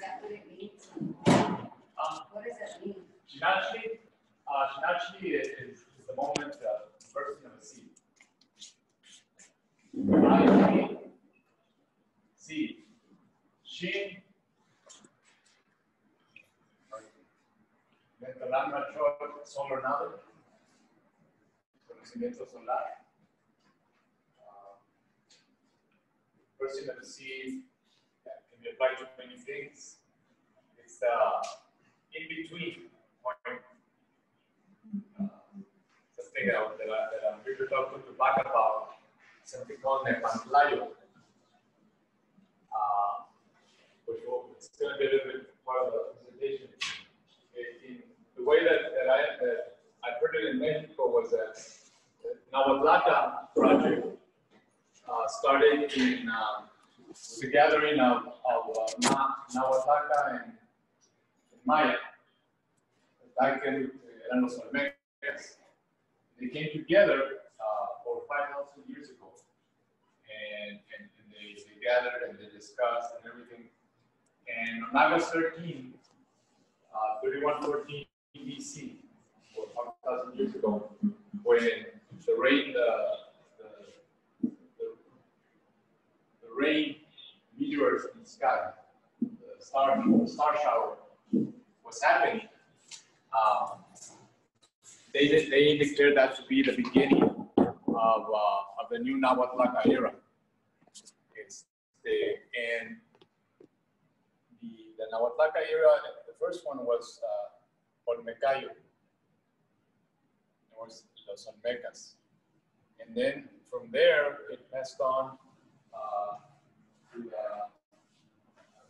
that what it means? Um, What does that mean? Xinachtli, uh, Xinachtli is, is the moment of bursting of a seed. I, seed. Shin. Ventolam mayor, solar nado. Conocimiento solar. Uh, Bursting of a seed be applied to many things. It's uh, in between point. Uh, something that, I- that, I, that I'm here to talk to talk about, something called Nepantlayo. Uh, which will, it's going to be a little bit part of the presentation. In- in the way that, that I that I heard it in Mexico was that the Nahuatlaca project uh, started in um, the gathering of, of uh, Na- and Maya, back in eran los Olmecas. They came together uh, over 5,000 years ago, and, and, and they, they gathered and they discussed and everything. And on August 13, uh, 3114 BC, or 5,000 years ago, when the rain, the, the, the rain meteors in the sky, the star, star shower was happening, um, they, they declared that to be the beginning of, uh, of the new Nahuatlaca era. The, and the, the era, the first one was uh, Olmecayo. It was Los Olmecas. And then from there, it passed on uh, to the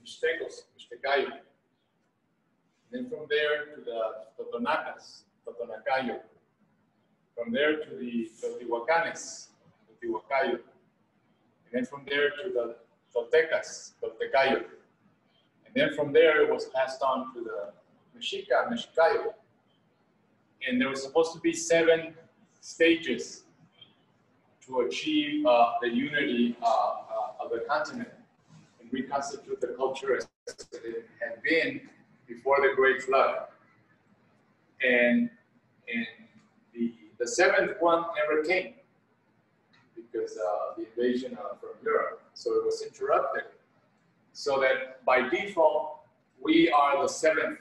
Mixtecos, Mixtecayo. Then from there to the Totonacas, Totonacayo. From there to the Teotihuacanes, Teotihuacayo. And then from there to the Toltecas, Toltecayo. And then from there it was passed on to the Mexica, Mexicayo. And there was supposed to be seven stages to achieve uh, the unity uh, uh, of the continent reconstitute the culture as it had been before the Great Flood. And, and the, the seventh one never came because uh, the invasion uh, from Europe. So it was interrupted. So that by default, we are the seventh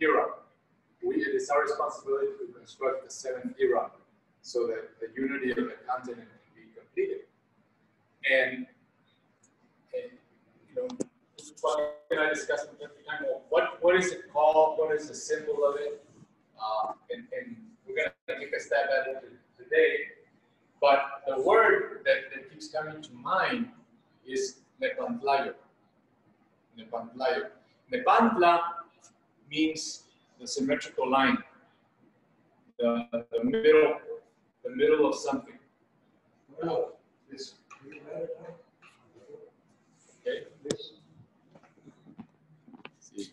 era. We, it is our responsibility to construct the seventh era so that the unity of the continent can be completed. And, what can I discuss from time to time? Well, What, what is it called? What is the symbol of it? Uh, and, and we're going to take a stab at it today. But the word that, that keeps coming to mind is Nepantlayo. Nepantlayo. Nepantla means the symmetrical line, the, the middle, the middle of something. Well, this, Okay? this, See.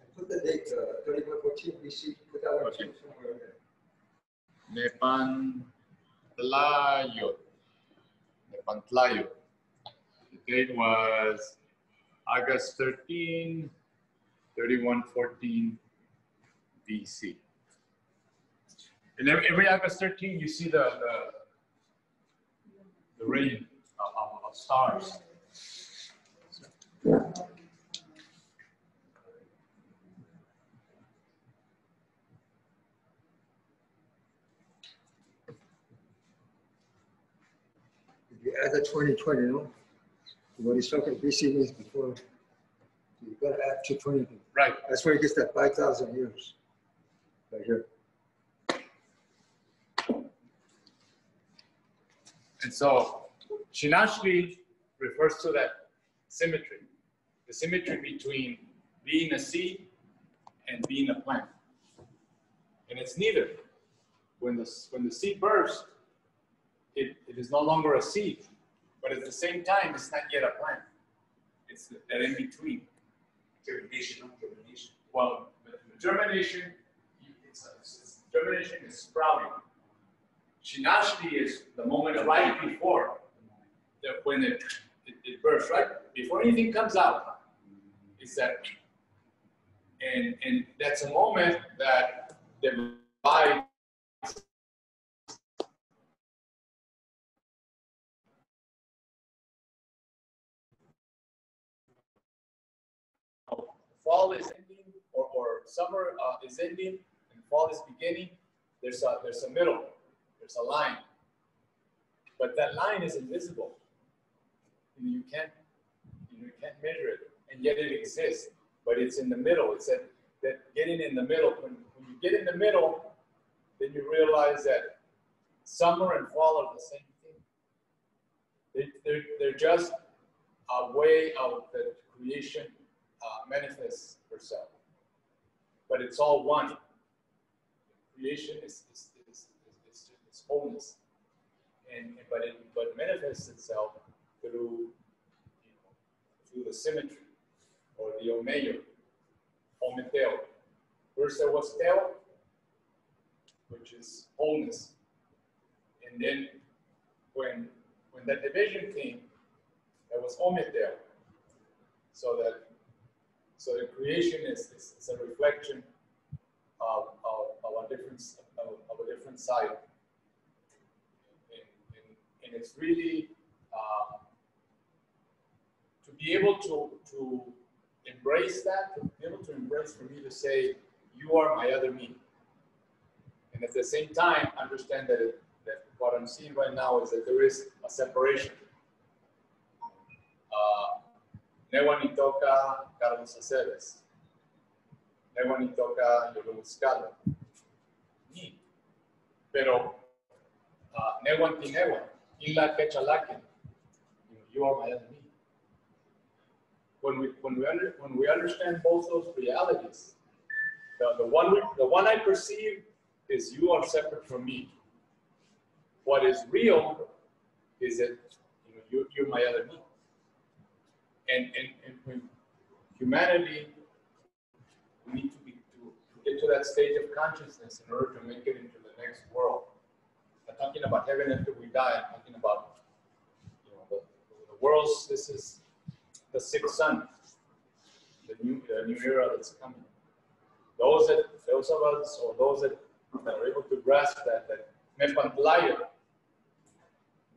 I the date, uh, thirty-one fourteen BC, put one Okay. somewhere. Nepantlayo. Nepantlayo. The date was August 13, 3114 BC. And every, every August 13, you see the, the, the rain of, of, of stars. If you add the twenty twenty, no? What he's talking, BC means before. You gotta add two twenty, Right. that's where he gets that five thousand years. Right here. And so Xinachtli refers to that symmetry, the symmetry between being a seed and being a plant. And it's neither. When the, when the seed bursts, it, it is no longer a seed, but at the same time, it's not yet a plant. It's that in between. Germination, germination. Well, germination, it's, it's, germination is sprouting. Xinachtli is the moment right before, the, when it, it, it bursts, right? Before anything comes out, it's that And, and that's a moment that divides fall is ending or, or summer uh, is ending and fall is beginning, there's a, there's a middle, there's a line. But that line is invisible. You, you can't you, know, you can't measure it, and yet it exists. But it's in the middle. It's that, that getting in the middle. When, when you get in the middle, then you realize that summer and fall are the same thing. They, they're, they're just a way of the creation uh, manifests herself. But it's all one. Creation is, is, is, is, is wholeness. And, but it but manifests itself through you know, through the symmetry or the omeyo, ometeo. First there was teo, which is wholeness. And then when when that division came, there was ometeo. So that so the creation is, is, is a reflection of, of, of, a different of, of, a different side. And, and, and it's really uh, to be able to, to embrace that, to be able to embrace for me to say, you are my other me. And at the same time, understand that, it, that what I'm seeing right now is that there is a separation. Uh, Newa ni toca Carlos Aceves. Newa ni toca Yolo Muscalo. Ni. Pero uh, Newa ni Newa. Ila Kechalakin. You are my enemy. When we, when, we under, when we understand both those realities, the, the, one, the one I perceive is you are separate from me. What is real is that you know, you, you're my other me and, and, and when humanity we need to be to, to get to that stage of consciousness in order to make it into the next world. I'm talking about heaven after we die. I'm talking about you know the, the worlds. This is the sixth sun, the new the new era that's coming. Those that those of us or those that, that are able to grasp that that Nepantlayo,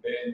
then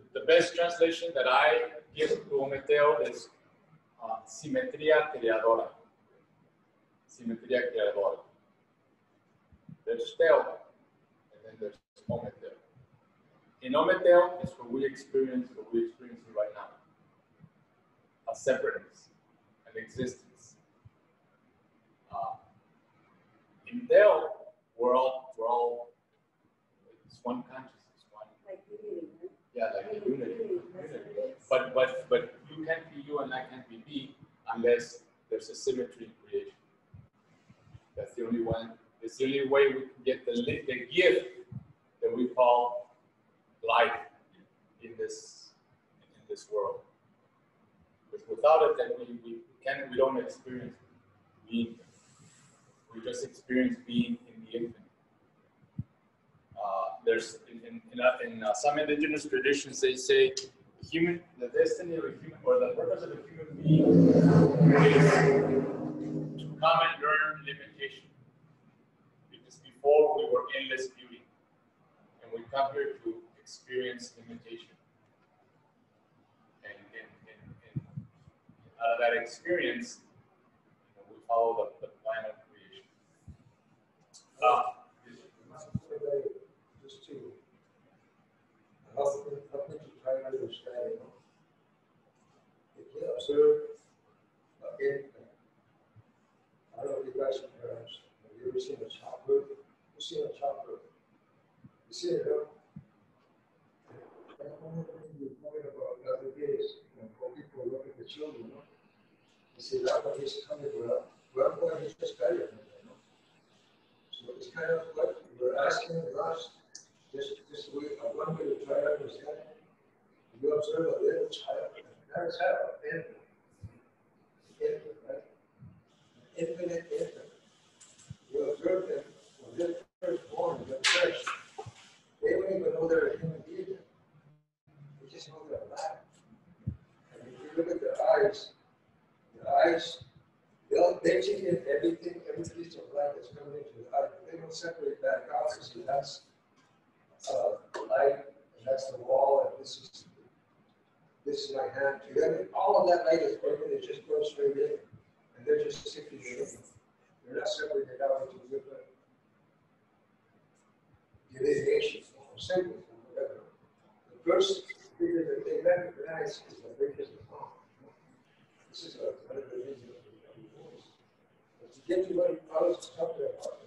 the, best translation that I give to Ometeo is uh, simetría creadora. Simetría creadora. There's Teo, and then there's Ometeo. In Ometeo is what we experience, what we experience right now. A separateness, an existence. Uh, in Teo, we're all, we're all, it's one consciousness, one. Like? Yeah, like a unity. unity, that's what unity. it is. But but but you can't be you and I can't be me unless there's a symmetry in creation. That's the only one. It's the only way we can get the the gift that we call life in this in this world. Because without it, then we, we can't we don't experience being. We just experience being in the infinite. There's in, in, in uh, some indigenous traditions they say human the destiny of a human or the purpose of a human being is to come and learn limitation because before we were endless beauty and we come here to experience limitation and, and, and, and out of that experience you know, we follow the, the plan of creation. Uh, Just to help me to try to understand, you know. If you observe anything, I don't know if you guys have, have you ever seen a chopper? You seen a chopper? You see it, huh? That's one of the things we were talking about the other day is, you know, children, no? You see, that one is coming, well, well, well, he's just better than that, no? So it's kind of what we're asking us, just, just I want you to try to understand. You observe a little child, that is how, infant. Infant, right? Infinite infant. You observe them when they're first born, they're fresh. They don't even know they're a human being. They just know they're alive. And if you look at their eyes, their eyes, they'll, they take in everything, every piece of light that's coming into the eye. They don't separate that out and say that's uh, light, and that's the wall, and this is this is my hand to them. All of that light is in, it just goes straight in. And they're just simply in. They're not separated out into different delineations or segments or whatever. The first figure that they recognize is the biggest of all. This is a one of the reasons. But to get to what Paul is talking about,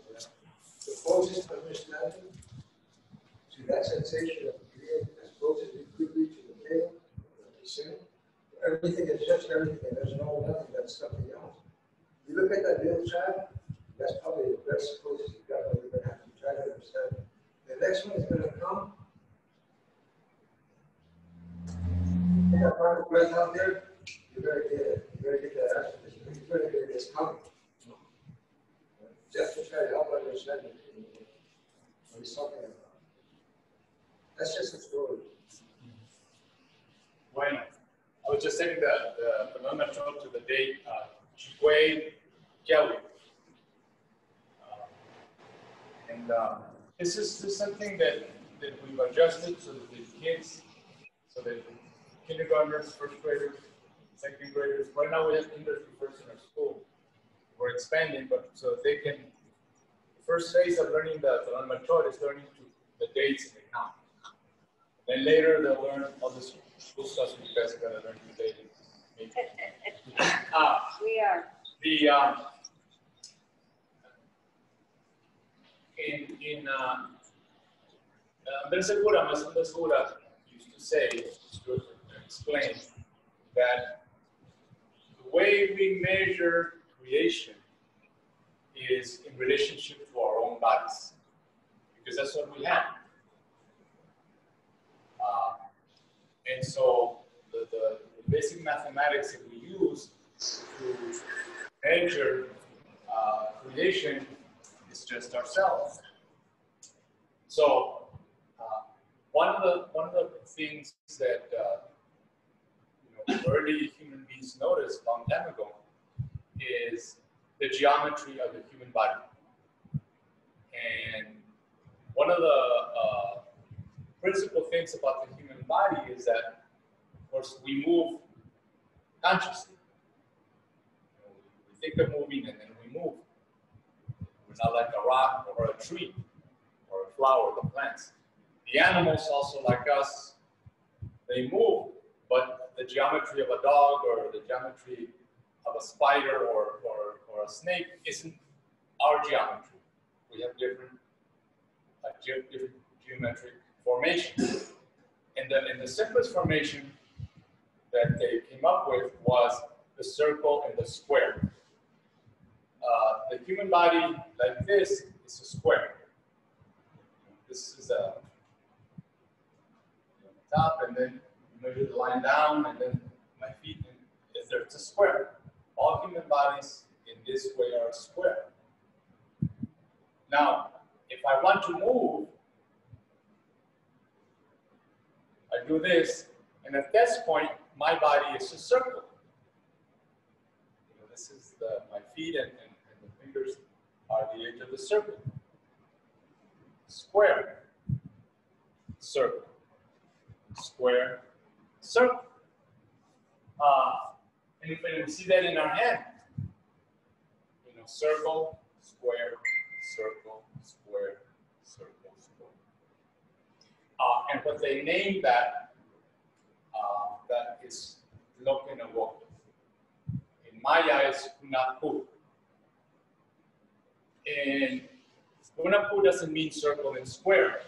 the closest understanding that sensation of being as close as be to the veil, the sin, everything is just everything, there's no nothing that's something else. You look at that little child, that's probably the best closest you've got, you're gonna have to try to understand. The next one is gonna come. You got part of breath out there, you better get it, you better get that answer, you better get this coming. Just to try to help understand it, what he's talking about. That's just a story. Bueno, I was just saying that the phenomenon to the date, uh, Kelly. Uh, And, uh, this is, is something that, that we've adjusted so that the kids, so that kindergartners, first graders, second graders, right now we have English first in our school. We're expanding, but so they can, first phase of learning the phenomenon is learning to, the dates and the count. Then later they'll learn all this stuff you guys are gonna learn today. Uh, We are. the, um, in, in, uh, uh, Andrés Segura, used to say, explain that the way we measure creation is in relationship to our own bodies, because that's what we have. Uh, and so the, the, basic mathematics that we use to measure uh, creation is just ourselves. So uh, one of the one of the things that uh, you know, early human beings noticed long time ago is the geometry of the human body. And one of the uh, principal things about the human body is that, of course, we move consciously. You know, we think of moving and then we move. We're not like a rock or a tree or a flower, the plants. The animals also like us, they move, but the geometry of a dog or the geometry of a spider or, or, or a snake isn't our geometry. We have different, ge- different geometric formations. And the, and the simplest formation that they came up with was the circle and the square. Uh, the human body, like this, is a square. This is a top, and then measure the line down, and then my feet, and there, it's a square. All human bodies in this way are square. Now, if I want to move, I do this, and at this point, my body is a circle. You know, this is the, my feet and, and, and the fingers are the edge of the circle. Square, circle, square, circle. Uh, and we see that in our hand, you know, circle, square, circle, square. Uh, and what they named that, uh, that is Tloque Nahuaque. In Maya, it's Kunapu. And Kunapu doesn't mean circle and square.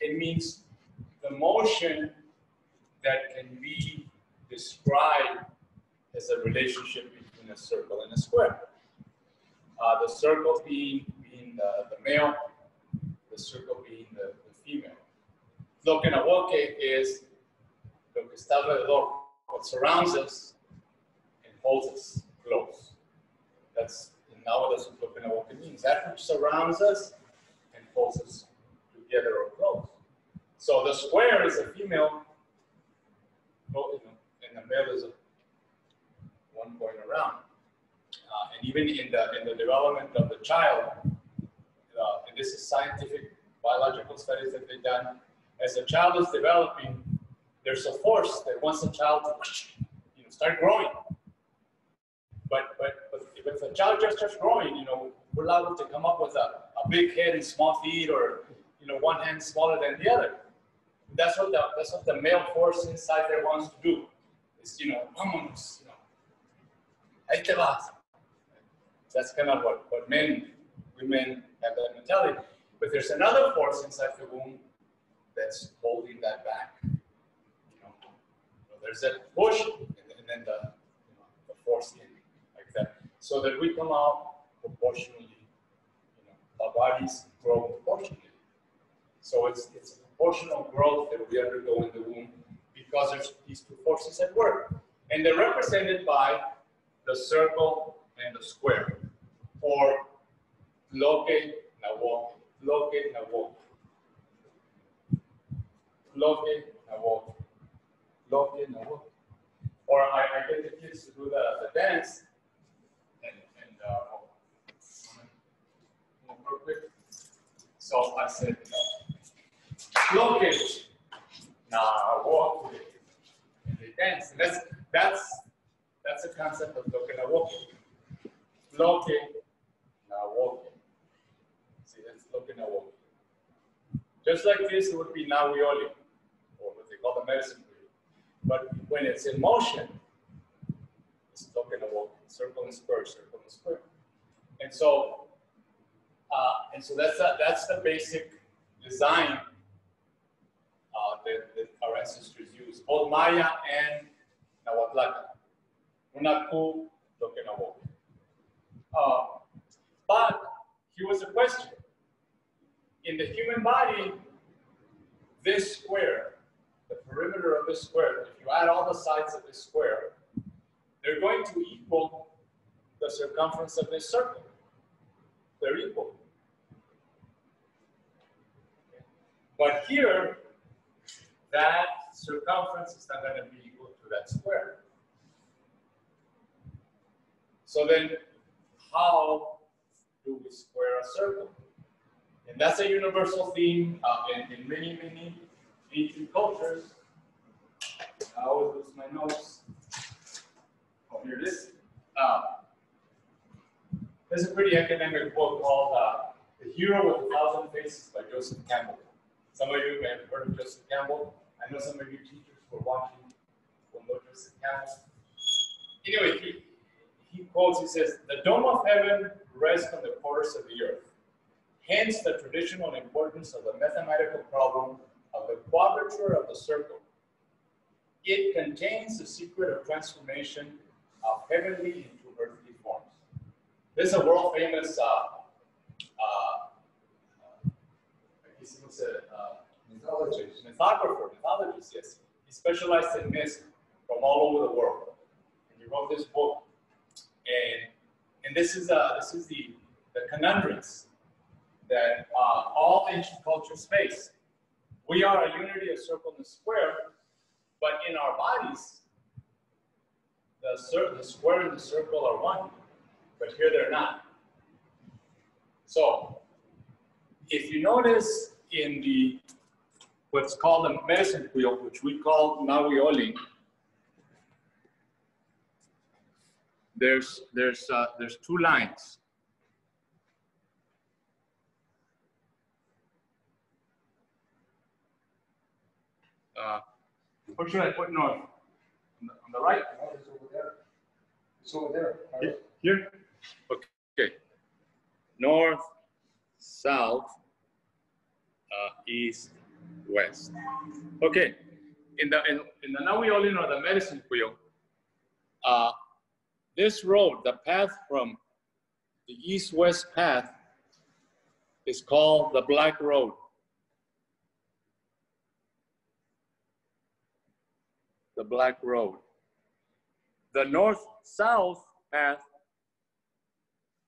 It means the motion that can be described is a relationship between a circle and a square. Uh, the circle being, being the, the male, the circle being the, the female. Lo que Nahuatl is lo que está alrededor, what surrounds us and holds us close. That's now that's what Nahuatl means. That which surrounds us and holds us together or close. So the square is a female, and the male is a one going around. Uh, and even in the in the development of the child, uh, and this is scientific biological studies that they've done. As a child is developing, there's a force that wants the child to you know start growing. But but but if a child just starts growing, you know, we're liable to come up with a, a big head and small feet, or you know, one hand smaller than the other. That's what the that's what the male force inside there wants to do. It's, you know, vámonos, you know, ahí te vas. That's kind of what, what men, women have that mentality. But there's another force inside the womb that's holding that back. You know, there's that push, and then the, you know, the force in, like that, so that we come out proportionally. You know, our bodies grow proportionally. So it's it's a proportional growth that we undergo in the womb because there's these two forces at work, and they're represented by the circle and the square, or Tloque Nahuaque, Tloque Nahuaque, Tloque Nahuaque, loke walk. Or I, I get the kids to do the, the dance, and, and uh, real quick. So I said, loke walk and they dance. And that's that's that's the concept of Tloque Nahuaque. Tloque Nahuaque. See, that's Tloque Nahuaque. Just like this, it would be nawioli, or what call the medicine wheel. But when it's in motion, it's talking about Circle and square, circle and square. And so, uh, and so that's a, that's the basic design uh, that, that our ancestors used, both Maya and Nahuatlaca. Hunab Ku. Uh, but here was a question. In the human body, this square, the perimeter of this square, if you add all the sides of this square, they're going to equal the circumference of this circle. They're equal. But here, that circumference is not going to be equal to that square. So then, how do we square a circle? And that's a universal theme uh, in, in many, many ancient cultures. I always lose my notes. Oh, here it is. Uh, there's a pretty academic book called uh, The Hero with a Thousand Faces by Joseph Campbell. Some of you may have heard of Joseph Campbell. I know some of you teachers were watching will know Joseph Campbell. Anyway, he, he quotes, he says, The dome of heaven rests on the quarters of the earth. Hence the traditional importance of the mathematical problem of the quadrature of the circle. It contains the secret of transformation of heavenly into earthly forms. This is a world famous, uh, uh, I guess he was a uh, Mythologies. mythographer, mythologist, yes. He specialized in myths from all over the world. And he wrote this book. And and this is uh this is the the conundrums that uh, all ancient cultures face. We are a unity of circle and square, but in our bodies, the, the square and the circle are one, but here they're not. So, if you notice in the what's called the medicine wheel, which we call Nawioli, there's there's uh, there's two lines. Uh, what should I put north? On the, on the right? No, it's over there. It's over there. Here? Here? Okay. North, south, uh, east, west. Okay. In the in, in the Nahui Ollin or the medicine wheel, uh, this road, the path from the east-west path is called the Black Road. The Black Road. The north-south path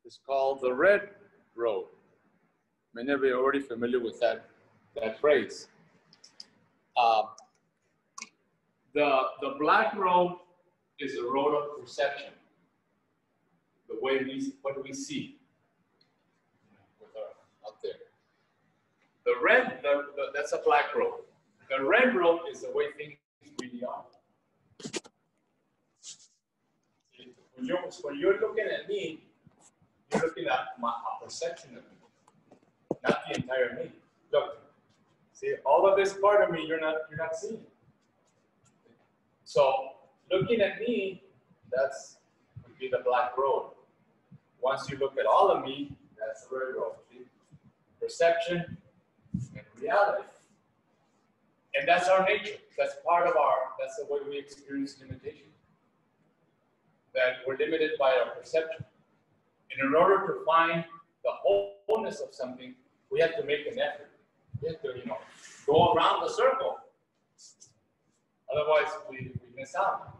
is called the Red Road. Many of you are already familiar with that, that phrase. Uh, the, the Black Road is a road of perception. The way we, what we see with our, out there. The red, the, the, that's a black road. The red road is the way things really are. When you're, when you're looking at me, you're looking at my a perception of me, not the entire me. Look, see, all of this part of me, you're not, you're not seeing. So looking at me, that's would be the black road. Once you look at all of me, that's the red road. See? Perception and reality. And that's our nature. That's part of our, that's the way we experience limitation. That we're limited by our perception. And in order to find the wholeness of something, we have to make an effort. We have to, you know, go around the circle. Otherwise, we, we miss out.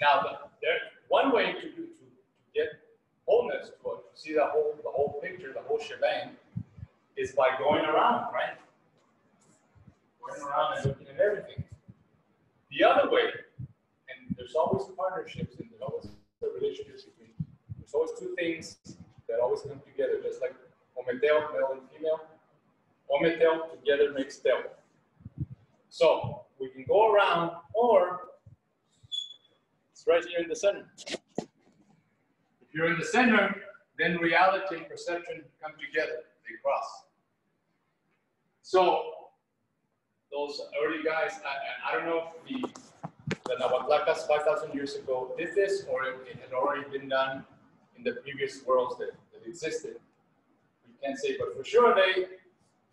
Now, the, there, one way to, to, to get wholeness, to see the whole, the whole picture, the whole shebang, is by going around, right? Going around and looking at everything. The other way, and there's always partnerships and there's always the relationships between, there's always two things that always come together, just like Ometeo, male and female. Ometeo together makes Teo. So we can go around or it's right here in the center. If you're in the center, then reality and perception come together, they cross. So those early guys, I, I don't know if the, the Nahuatlacas 5,000 years ago did this or it, had already been done in the previous worlds that, that existed. We can't say, but for sure they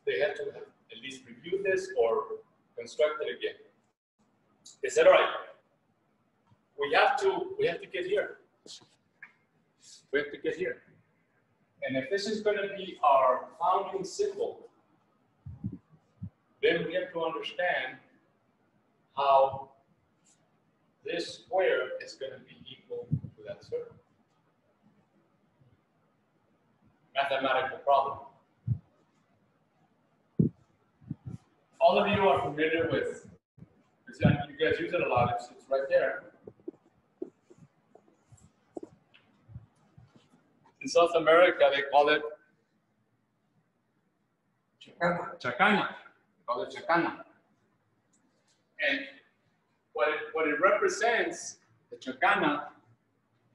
they had to have at least reviewed this or construct it again. They said, all right, we have to we have to get here. We have to get here. And if this is going to be our founding symbol, then we have to understand how this square is going to be equal to that circle. Mathematical problem. All of you are familiar with, you guys use it a lot, it's, it's right there. In South America, they call it Chicana. chacana. They call it chacana. And what it, what it represents, the chacana,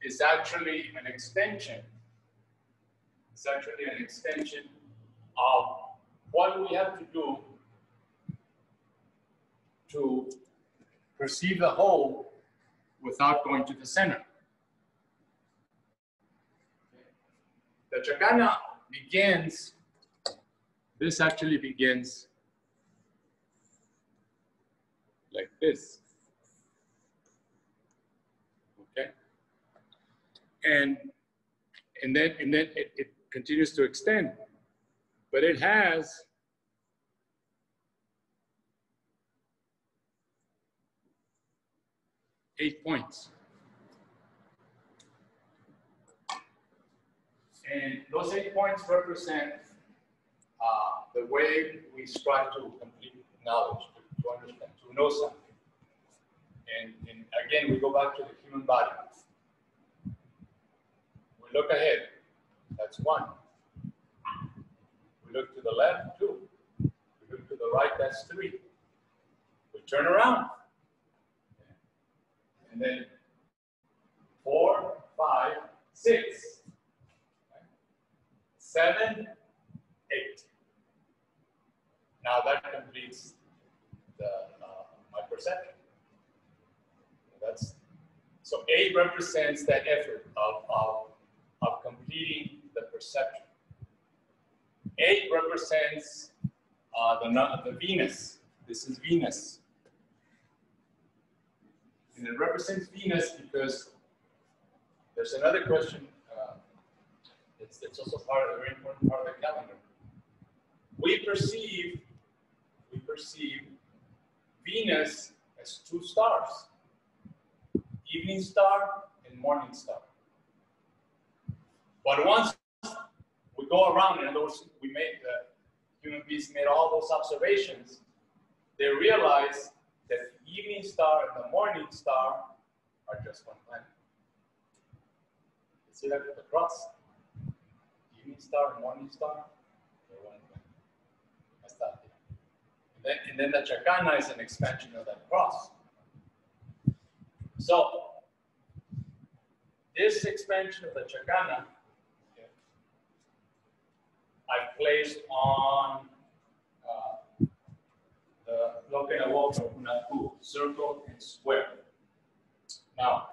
is actually an extension. It's actually an extension of what we have to do to perceive the whole without going to the center. The chacana begins, this actually begins like this. Okay? And and then and then it, it continues to extend. But it has eight points. And those eight points represent uh, the way we strive to complete knowledge, to, to understand, to know something. And, and again, we go back to the human body. We look ahead, that's one. We look to the left, two. We look to the right, that's three. We turn around. And then four, five, six, seven, eight. Now that completes the uh, my perception. That's so eight represents that effort of, of, of completing the perception. Eight represents uh, the, the Venus. This is Venus. And it represents Venus because there's another question. Uh, it's, it's also part of a very important part of the calendar. We perceive we perceive Venus as two stars, evening star and morning star. But once we go around, and those we made the human beings made all those observations, they realize that the evening star and the morning star are just one planet. You see that with the cross? Evening star and morning star, they're one planet. That's that. And then, and then the Chacana is an expansion of that cross. So, this expansion of the Chacana I placed on uh, the bloque de boca Unatu, circle and square. Now,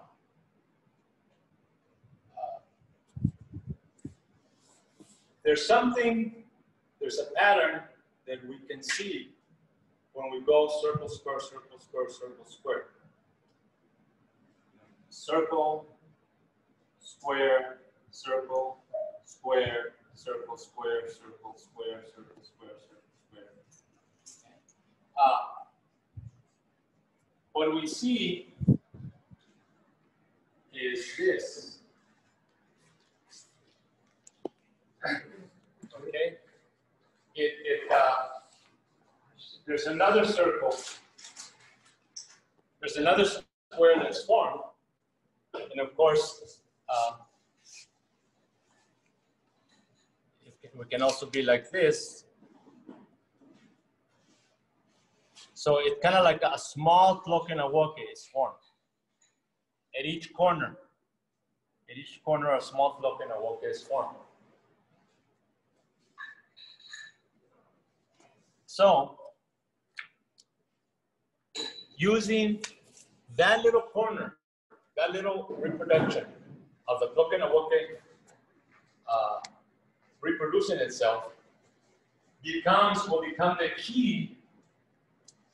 uh, there's something, there's a pattern that we can see when we go circle, square, circle, square, circle, square. Circle, square, circle, square, circle, square, circle, square, circle, square, circle, square. Uh, what we see is this. Okay? It, it, uh, there's another circle. There's another square that's formed. And of course, uh, we can also be like this. So it's kind of like a small clock in a Tloquen is formed. At each corner, at each corner, a small clock in a Tloquen is formed. So, using that little corner, that little reproduction of the Tloquen uh, reproducing itself becomes will become the key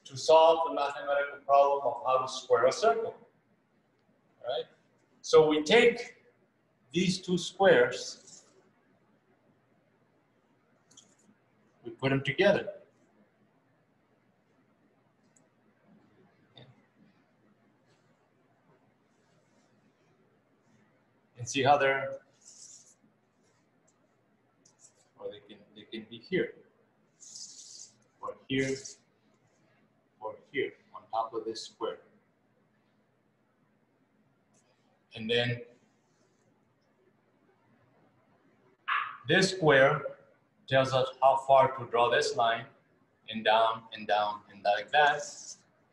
to solve the mathematical problem of how to square a circle. Right? So we take these two squares, we put them together. And see how they're can be here, or here, or here on top of this square. And then this square tells us how far to draw this line and down and down and like that.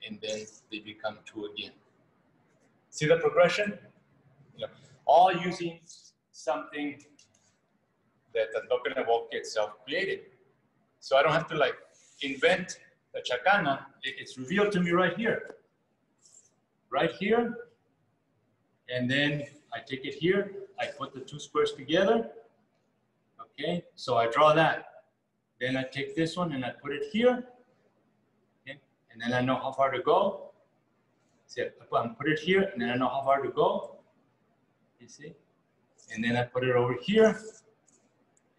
And then they become two again. See the progression? Know, all using something that the Tloque Nahuaque itself created. So I don't have to like invent the chacana. It's revealed to me right here. Right here. And then I take it here. I put the two squares together. Okay, so I draw that. Then I take this one and I put it here. Okay, and then I know how far to go. See, I put it here and then I know how far to go. You see? And then I put it over here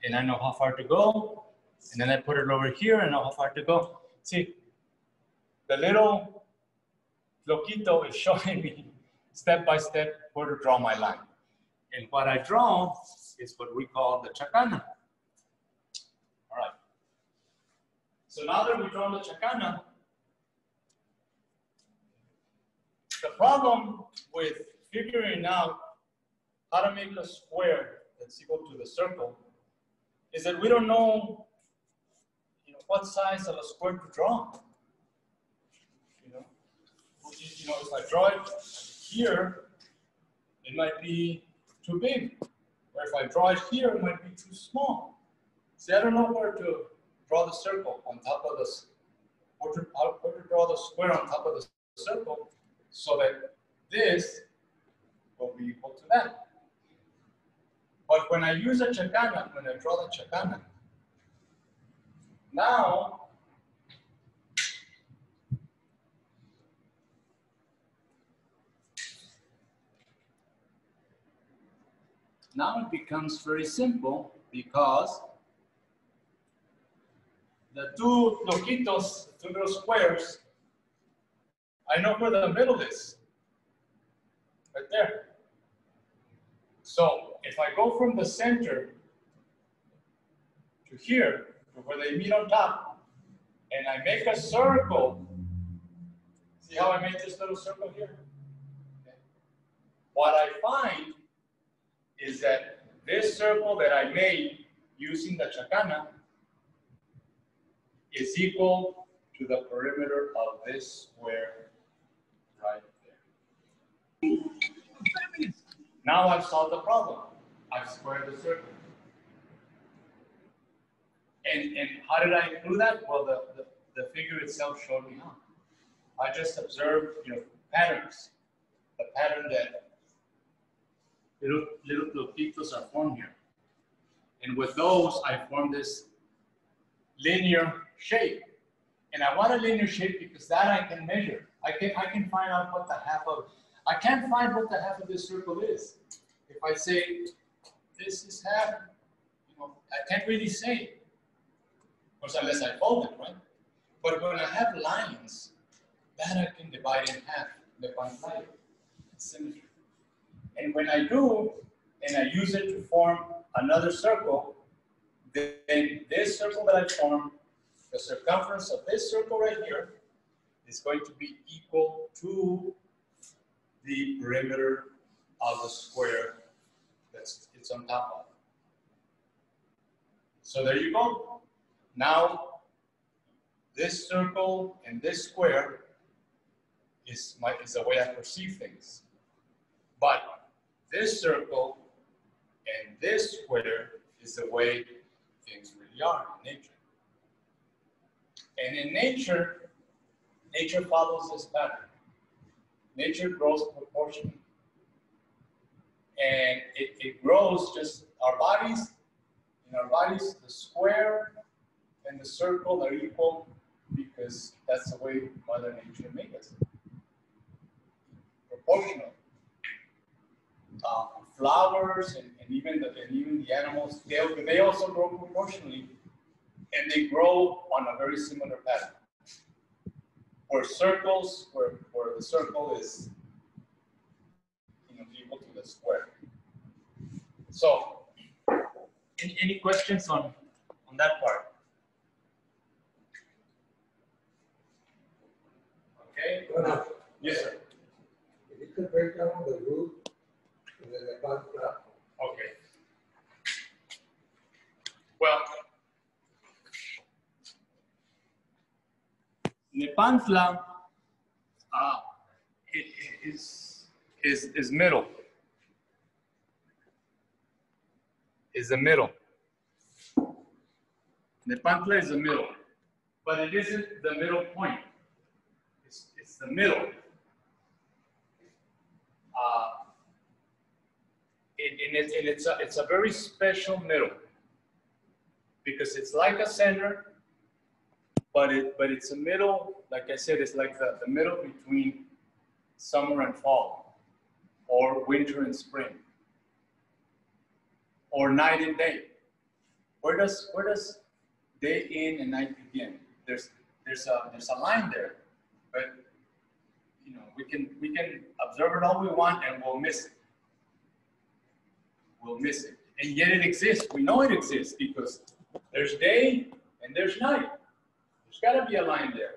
and I know how far to go. And then I put it over here and I know how far to go. See, the little loquito is showing me step by step where to draw my line. And what I draw is what we call the chacana. All right. So now that we've drawn the chacana, the problem with figuring out how to make a square that's equal to the circle is that we don't know, you know what size of a square to draw. You know, you know, if I draw it here, it might be too big. Or if I draw it here, it might be too small. See, I don't know where to draw the circle on top of this, where to, where to draw the square on top of the circle so that this will be equal to that. But when I use a chacana, when I draw the chacana, now now it becomes very simple because the two loquitos, two little squares, I know where the middle is. Right there. So if I go from the center to here, to where they meet on top, and I make a circle, see how I made this little circle here? Okay. What I find is that this circle that I made using the chacana is equal to the perimeter of this square right there. Now I've solved the problem. I've squared the circle. And, and how did I do that? Well, the, the, the figure itself showed me how. I just observed, you know, patterns. The pattern that little, little loquitos are formed here. And with those, I formed this linear shape. And I want a linear shape because that I can measure. I can, I can find out what the half of, I can't find what the half of this circle is. If I say this is half, you know, I can't really say. Of course, unless I fold it, right? But when I have lines, that I can divide in half, the one pantalla, symmetry. And when I do, and I use it to form another circle, then this circle that I form, the circumference of this circle right here is going to be equal to the perimeter of the square that's it's on top of. So there you go. Now, this circle and this square is, my, is the way I perceive things. But this circle and this square is the way things really are in nature. And in nature, nature follows this pattern. Nature grows proportionally. And it, it grows just our bodies, in our bodies, the square and the circle are equal because that's the way Mother Nature made us. Proportional. Uh, flowers and, and even the and even the animals, they, they also grow proportionally and they grow on a very similar pattern. Where circles, where, where the circle is equal to the square. So, any, any questions on, on that part? Okay? Well, Yes, sir. If you could break down the root and then the. Okay. Well, Nepantla uh, it, it is, is, is middle. Is the middle. Nepantla is the middle, but it isn't the middle point. It's, it's the middle. Uh, and, and, it's, and it's, a, it's a very special middle because it's like a center, but it but it's a middle. Like I said, it's like the, the middle between summer and fall, or winter and spring, or night and day. Where does where does day in and night begin? There's there's a there's a line there, but you know we can we can observe it all we want and we'll miss it we'll miss it. And yet it exists. We know it exists because there's day and there's night. There's got to be a line there.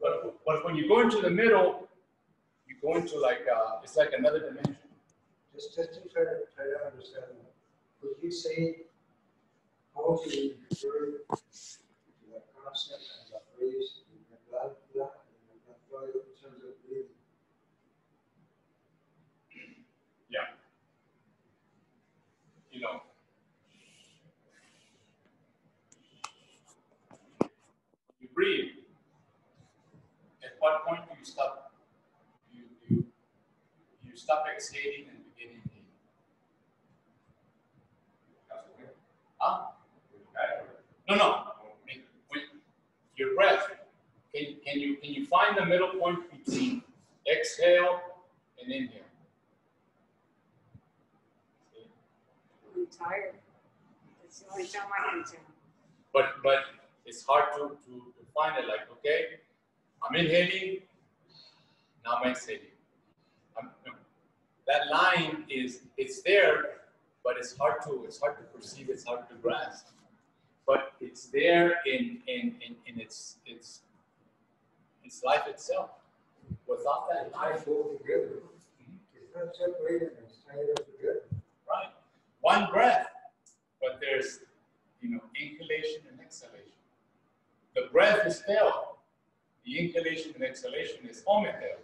But, but when you go into the middle, you go into like, uh, it's like another dimension. Just, just to try to, try to understand, could you say how to refer to the concept and the phrase in the blood, blood, and the blood in terms of breathing? You know, you breathe. At what point do you stop? You, you, you stop exhaling and begin inhaling. Huh? No, no. When, your breath, can, can you can you find the middle point between exhale and inhale? tired. That's the only time I can tell. But but it's hard to, to, to find it. Like, okay, I'm inhaling, now I'm exhaling. I'm, that line is it's there, but it's hard to it's hard to perceive. It's hard to grasp. But it's there in in, in, in its its its life itself. Without that life, go together. It's not separated, it's tied up together. right? One breath, but there's you know inhalation and exhalation. The breath is held. The inhalation and exhalation is Ometeotl.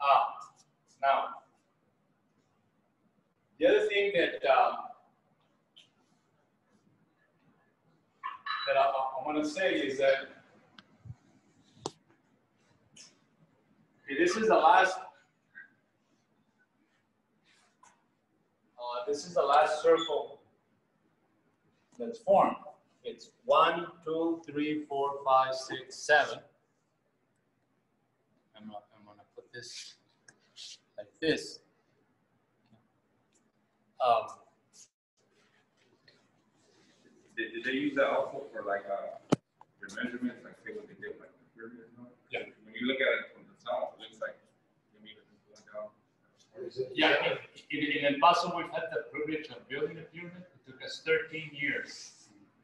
Ah, now, the other thing that um, that I, I want to say is that okay, this is the last. Uh, this is the last circle that's formed. It's one, two, three, four, five, six, seven. I'm, not, I'm gonna put this like this. Um, Did, did they use that also for like, uh, your measurements, like say what they did like the pyramids, no? Yeah. When you look at it from the top, it looks like, you mean, it's going down. Is yeah, in, in El Paso, we've had the privilege of building a pyramid. Took us 13 years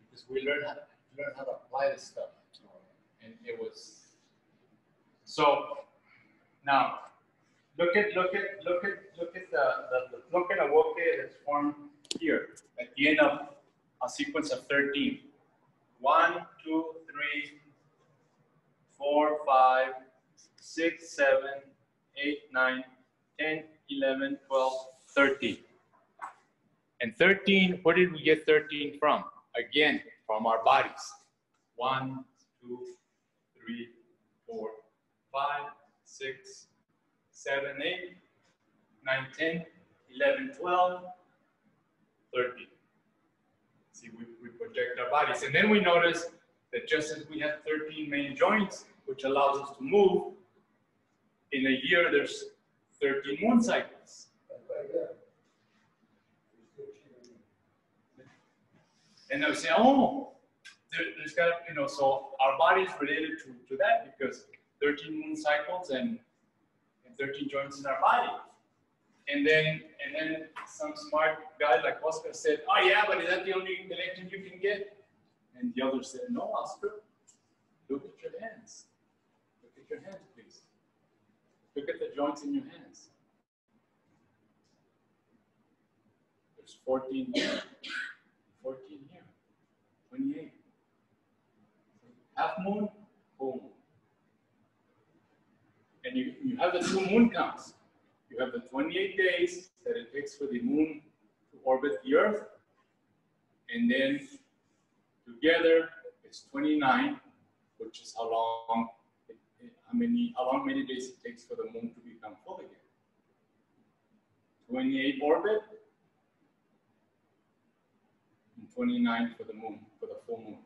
because we learned how, learned how to apply this stuff. And it was, so now, look at, look at, look at, look at the, the, the Tloque Nahuaque that's formed here at the end of a sequence of 13. One, two, three, four, five, six, seven, eight, nine, 10, 11, 12, 13. And 13, where did we get 13 from? Again, from our bodies. One, two, three, four, five, six, seven, eight, nine, 10, 11, 12, 13. See, we, we project our bodies. And then we notice that just as we have 13 main joints, which allows us to move, in a year there's 13 moon cycles. Like And I say, oh, there, has got, you know, so our body is related to, to that because 13 moon cycles and, and 13 joints in our body. And then, and then some smart guy like Oscar said, oh yeah, but is that the only connection you can get? And the other said, no, Oscar, look at your hands. Look at your hands, please. Look at the joints in your hands. There's 14 here, 14 here, 28. Half moon, full moon. And you, you have the two moon counts. You have the 28 days that it takes for the moon to orbit the Earth. And then together it's 29, which is how long, it, it, how many, how long many days it takes for the moon to become full again. 28 orbit, and 29 for the moon, for the full moon.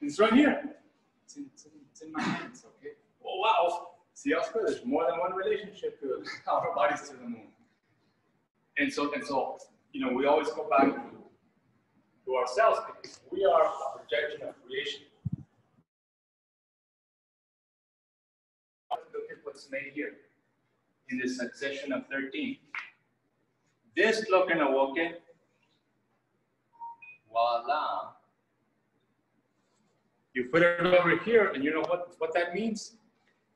It's right here. It's in, it's in, it's in my hands, okay? Oh, wow. See, Oscar, there's more than one relationship to our bodies to the moon. And so, and so, you know, we always go back to, to ourselves because we are a projection of creation. Look at what's made here in this succession of 13. This Tloque Nahuaque, voila. You put it over here, and you know what, what that means?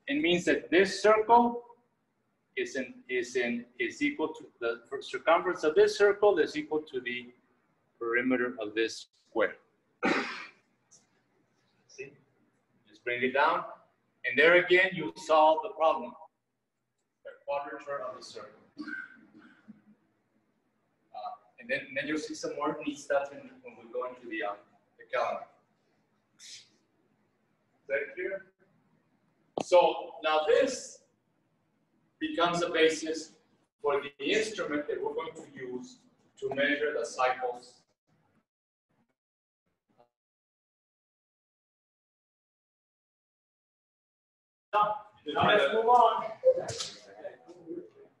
It means that this circle is in is in is equal to the circumference of this circle is equal to the perimeter of this square. See? Just bring it down. And there again, you solve the problem. The quadrature of the circle. Uh, and then, and then you'll see some more neat stuff in, when we go into the, uh, the calendar. Is that clear? So now this becomes the basis for the instrument that we're going to use to measure the cycles. Now, Now let's move on.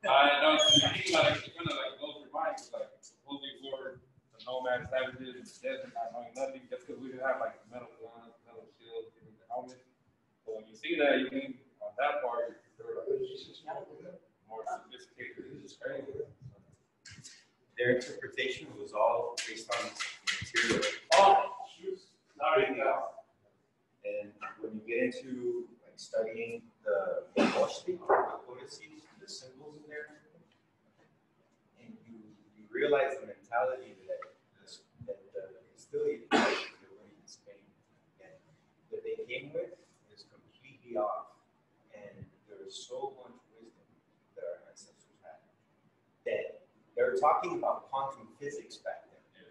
I know, to me, like, it kind of like blows your mind, 'cause, like, supposedly we were the nomad savages, in the desert, not knowing nothing, just because we didn't have like metal shields, even the helmets. But when you see that, you think on that part, more sophisticated, it's crazy. Their interpretation was all based on material. Oh, sorry. And when you get into like studying the the Oshti, the codices, the symbols in there, and you, you realize the mentality that this, that the Castilian in Spain, and came with is completely off. And there's so much wisdom that our ancestors had. That they're talking about quantum physics back then.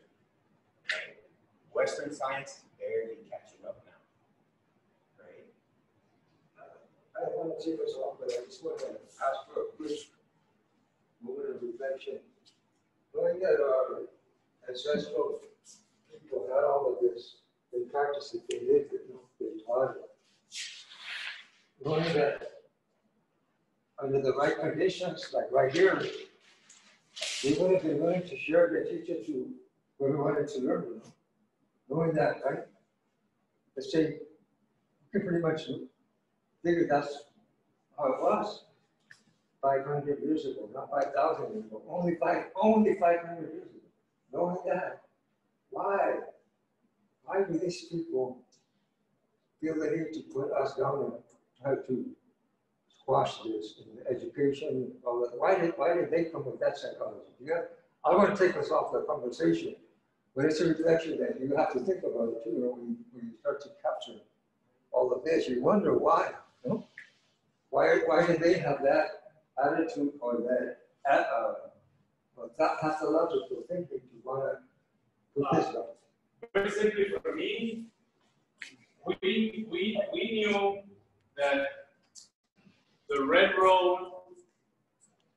Western science is barely catching up now. Right? I want to take us off, but I just want to ask for a quick moment of reflection. Knowing that our ancestral people had all of this, they practiced it, they lived it. Knowing that under the right conditions, like right here, they would have been willing to share their teacher to whoever wanted to learn, you know? Knowing that, right? Let's say, you can pretty much figure that's how it was five hundred years ago, not five thousand years ago, only five, only five hundred years ago. Knowing that, why? Why do these people the need to put us down and try to squash this in education? Why did, why did they come with that psychology? Yeah, I want to take us off the conversation, but it's a reflection that you have to think about it too, you know, when you, when you start to capture all of this, you wonder why, you know? Why, why did they have that attitude or that, uh, uh, that pathological thinking to wanna put this down? Very simply for me, we, we, we knew that the red road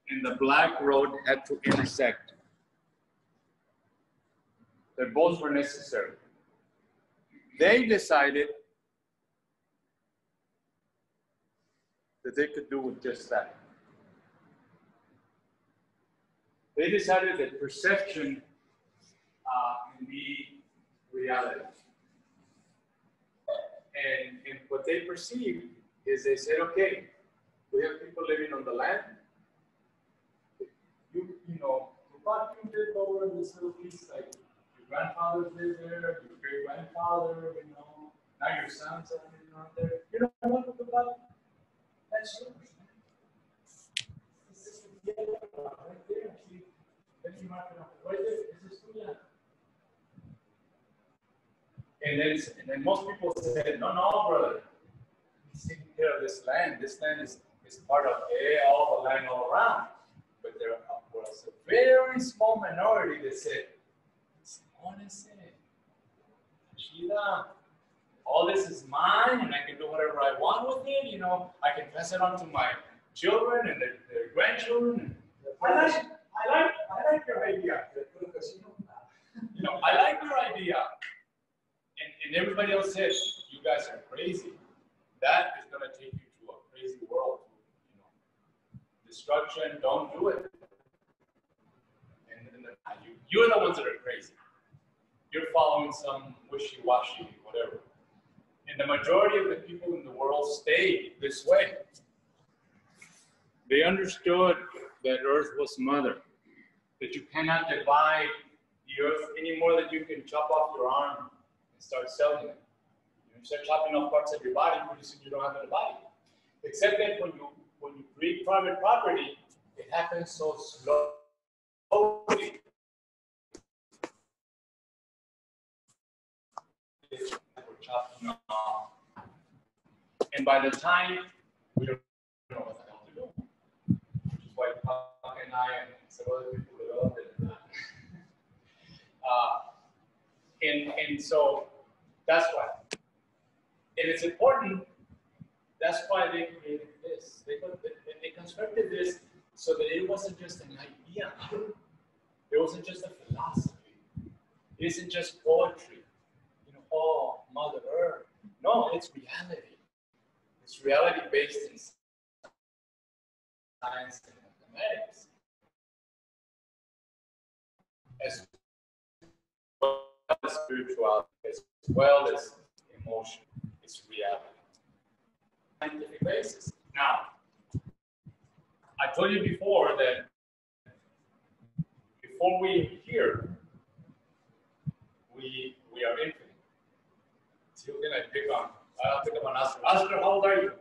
and the black road had to intersect. That both were necessary. They decided that they could do with just that. They decided that perception uh, can be reality. And, and what they perceived is they said, okay, we have people living on the land. You, you know, what you did over this little piece, like your grandfathers lived there, your great grandfather, you know, now your sons living out there. You know what, what, that's yours. This is the right there. Then you it. This is. And then, and then most people said, no, no, brother. He's taking care of this land. This land is, is part of all the land all around. But there was a very small minority that said, honestly, Shida, all this is mine and I can do whatever I want with it. You know, I can pass it on to my children and their, their grandchildren. I like, I like, I like your idea. You know, I like your idea. And, everybody else said, you guys are crazy. That is going to take you to a crazy world. You know, destruction, don't do it. And, and the, uh, you, you're the ones that are crazy. You're following some wishy-washy, whatever. And the majority of the people in the world stayed this way. They understood that Earth was mother, that you cannot divide the Earth any more than you can chop off your arm start selling it. You start chopping off parts of your body, pretty soon you don't have any body. Except that when you when you create private property, it happens so slowly. And by the time we don't know what the hell to do, which is why Papa and I and other people developed it. Uh, and, and so that's why. And it's important, that's why they created this. They, they, constructed this so that it wasn't just an idea. It wasn't just a philosophy. It isn't just poetry. You know, oh, Mother Earth. No, it's reality. It's reality based in science and mathematics, as well as spirituality, well as emotion, is reality. Scientific basis. Now, I told you before that before we hear, we we are infinite. Who can I pick on? I'll pick up on Oscar. Oscar, how old are you?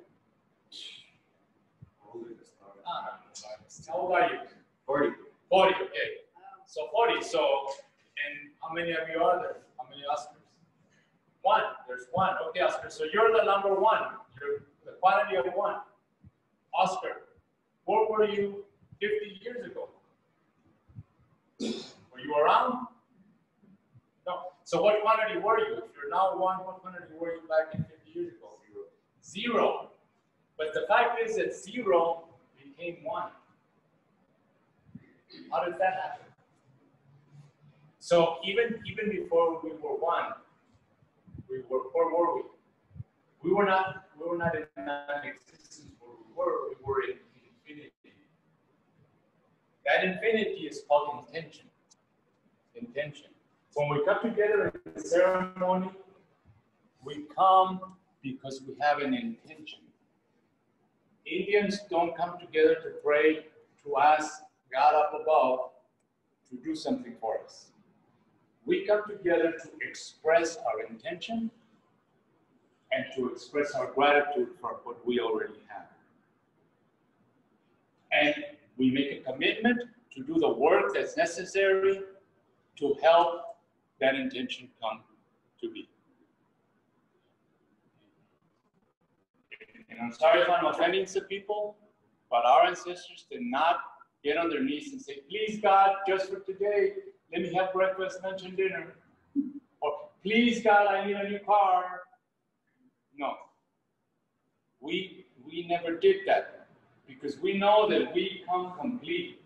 Ah, How old are you? Forty. 40, okay. So 40, so, and how many of you are there? How many Oscars? One, there's one. Okay, Oscar, so you're the number one. You're the quantity of one. Oscar, what were you 50 years ago? Were you around? No. So what quantity were you? If you're now one, what quantity were you back in 50 years ago? Zero. But the fact is that zero became one. How did that happen? So even even before we were one, we were where were we? We were not we were not in non-existence where we were, we were in infinity. That infinity is called intention. Intention. When we come together in the ceremony, we come because we have an intention. Indians don't come together to pray to ask God up above to do something for us. We come together to express our intention and to express our gratitude for what we already have. And we make a commitment to do the work that's necessary to help that intention come to be. And I'm sorry if I'm offending some people, but our ancestors did not get on their knees and say, please God, just for today, let me have breakfast, lunch, and dinner. Or please God, I need a new car. No. We we never did that because we know that we come complete.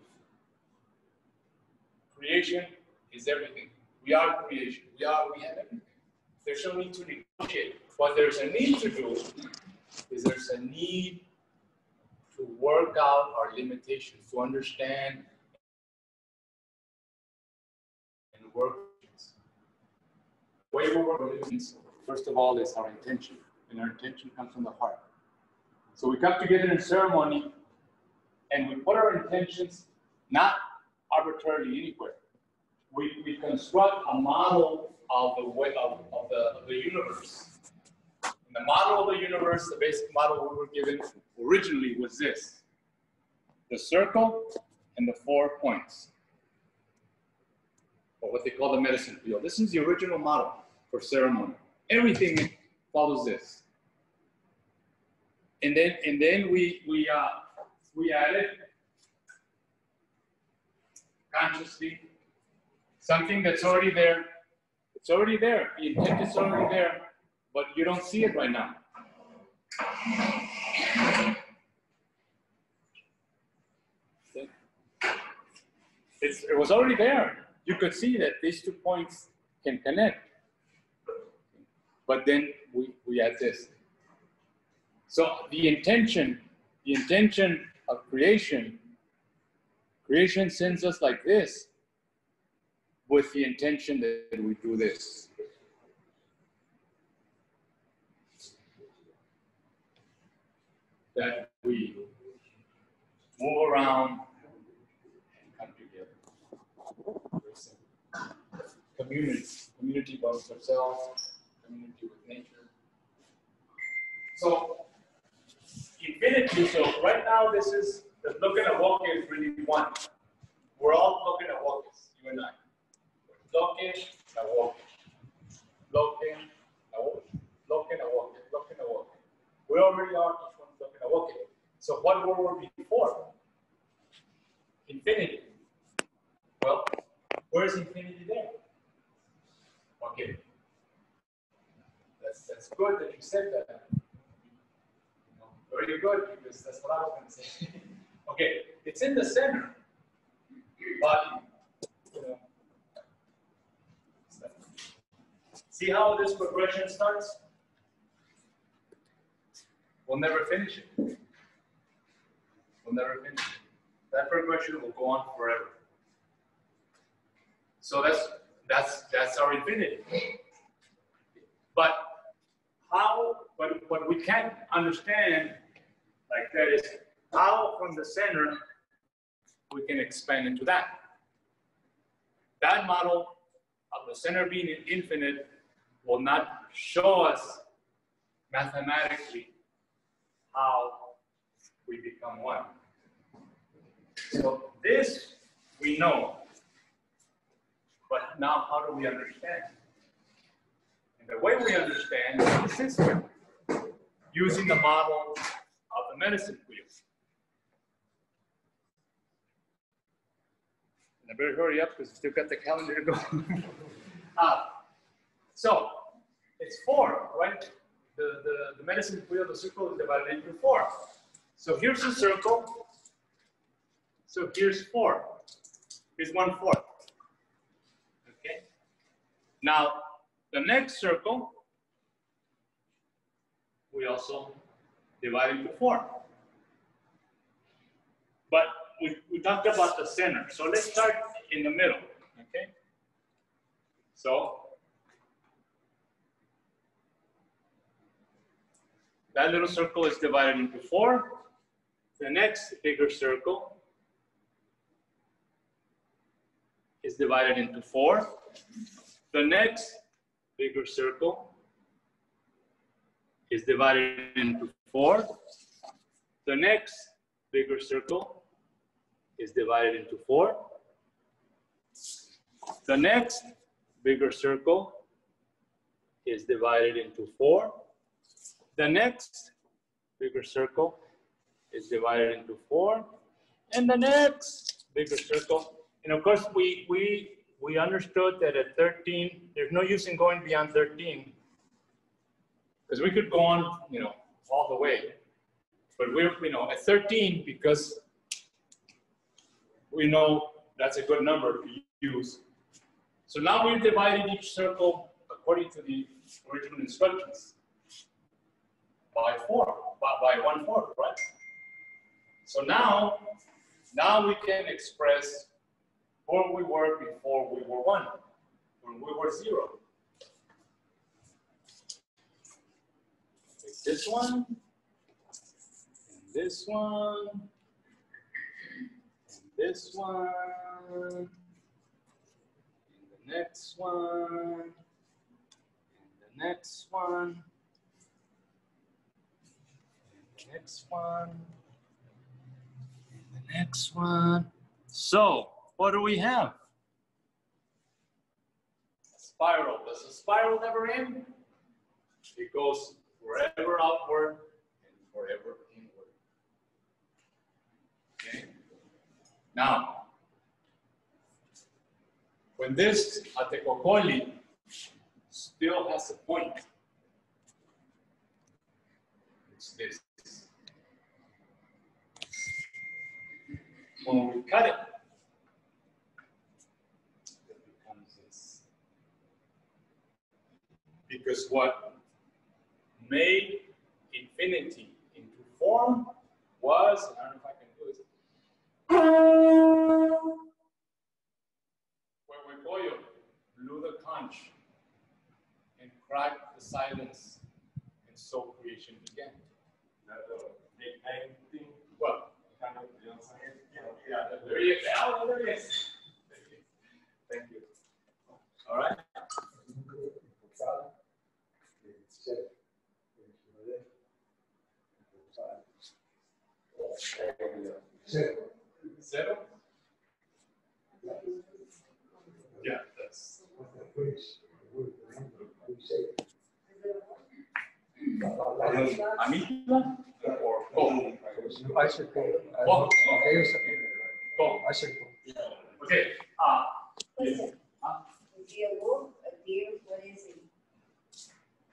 Creation is everything. We are creation. We are we have everything. There's no need to negotiate. What there's a need to do is there's a need to work out our limitations, to understand and work. The way we work limitations, first of all, is our intention, and our intention comes from the heart. So we come together in ceremony, and we put our intentions not arbitrarily anywhere. We, we construct a model of the way of, of the of the universe. And the model of the universe, the basic model we were given originally was this the circle and the four points, or what they call the medicine wheel. This is the original model for ceremony. Everything follows this. And then and then we we uh we added consciously something that's already there. It's already there. The intent is already there, but you don't see it right now. It's, it was already there. You could see that these two points can connect. But then we, we add this. So the intention, the intention of creation, creation sends us like this with the intention that we do this. That we move around and come together. Community, community amongst ourselves, community with nature. So, infinity, so right now this is, the Tloque Nahuaque is really one. We're all Tloque Nahuaque, you and I. Looking at Woke. Looking at Woke. Tloque Nahuaque. Looking at Woke. We already are each one Tloque Nahuaque. So what were we before? Infinity. Well, where is infinity there? Okay. That's that's good that you said that. Very good because that's what I was going to say. okay, it's in the center, but you know. See how this progression starts? We'll never finish it. We'll never finish. it. That progression will go on forever. So that's that's that's our infinity. But how? But what we can't understand like that is how from the center we can expand into that. That model of the center being infinite will not show us mathematically how we become one. So this we know, but now how do we understand? And the way we understand is the system, using the model of the medicine wheel. And I better hurry up because we still got the calendar to go. uh, so it's four, right? The, the, the medicine wheel, the circle is divided into four. So here's a circle. So here's four. Here's one fourth. Now, the next circle, we also divide into four. But we, we talked about the center. So let's start in the middle. Okay. So that little circle is divided into four. The next bigger circle is divided into four. The next bigger circle is divided into four. The next bigger circle is divided into four. The next bigger circle is divided into four. The next bigger circle is divided into four. And the next bigger circle, and of course we, we, we understood that at 13, there's no use in going beyond 13. Because we could go on, you know, all the way. But we're, you know, at 13, because we know that's a good number to use. So now we've divided each circle according to the original instructions by four, by, by one fourth, right? So now, now we can express where we were before we were one, when we were zero. Take this one, and this one, and this one, and the next one, and the next one, next one, and the next one. So, what do we have? A spiral. Does a spiral never end? It goes forever outward and forever inward. Okay? Now, when this Atecocolli still has a point, it's this. When we cut it becomes this. Because what made infinity into form was, I don't know if I can do this, Huehuecoyo blew the conch and cracked the silence, and so creation began. Well, kind of, you know yeah, there go. Oh, there it is. Thank you. All right. Zero? Yeah, that's. Amígdala or bone? I should go. Oh, Okay, so- Bone. I should go. Okay, uh, Listen, a deer wolf, a deer, what is it?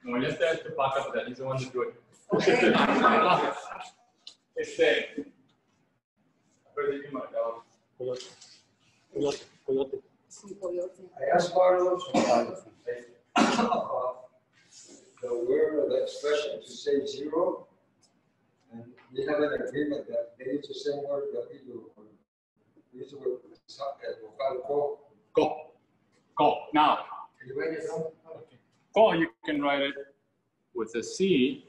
no, ya está este backup that he's the one to do it. Okay. Un coyote. I asked Carlos the word or the expression to say zero. And we have an agreement that they use the same word that we do. We use the word, vocal go. Go. Go. Now, Can you write it down? go, you can write it with a C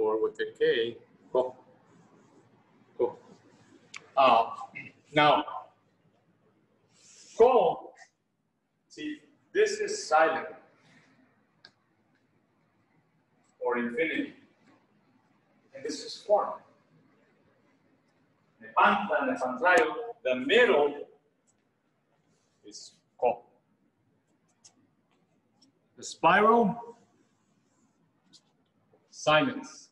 or with a K. Go. Go. Uh, now, go. See, this is silent or infinity. And this is form. The Nepantla, Nepantlayo, the middle is ko. The spiral, silence.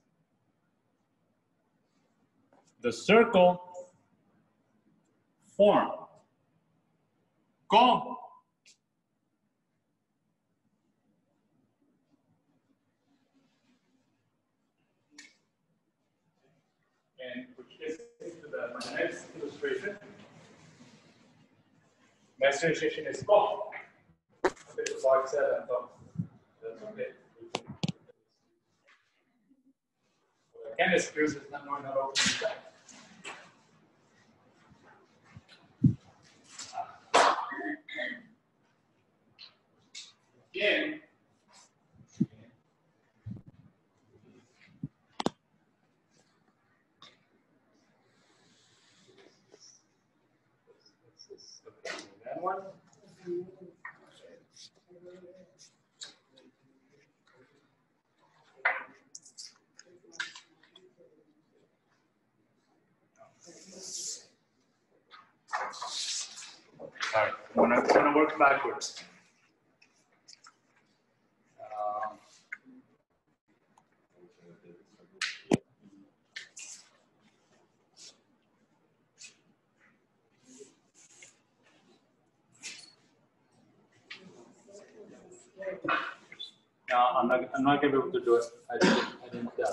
The circle, form. Go. And which into the my next illustration. Next illustration is go. Okay, so I said I thought that's okay. What I can is not knowing how to open the. Again. One. All right, gonna, I'm gonna work backwards. No, I'm not, I'm not gonna be able to do it. I didn't, I didn't, uh.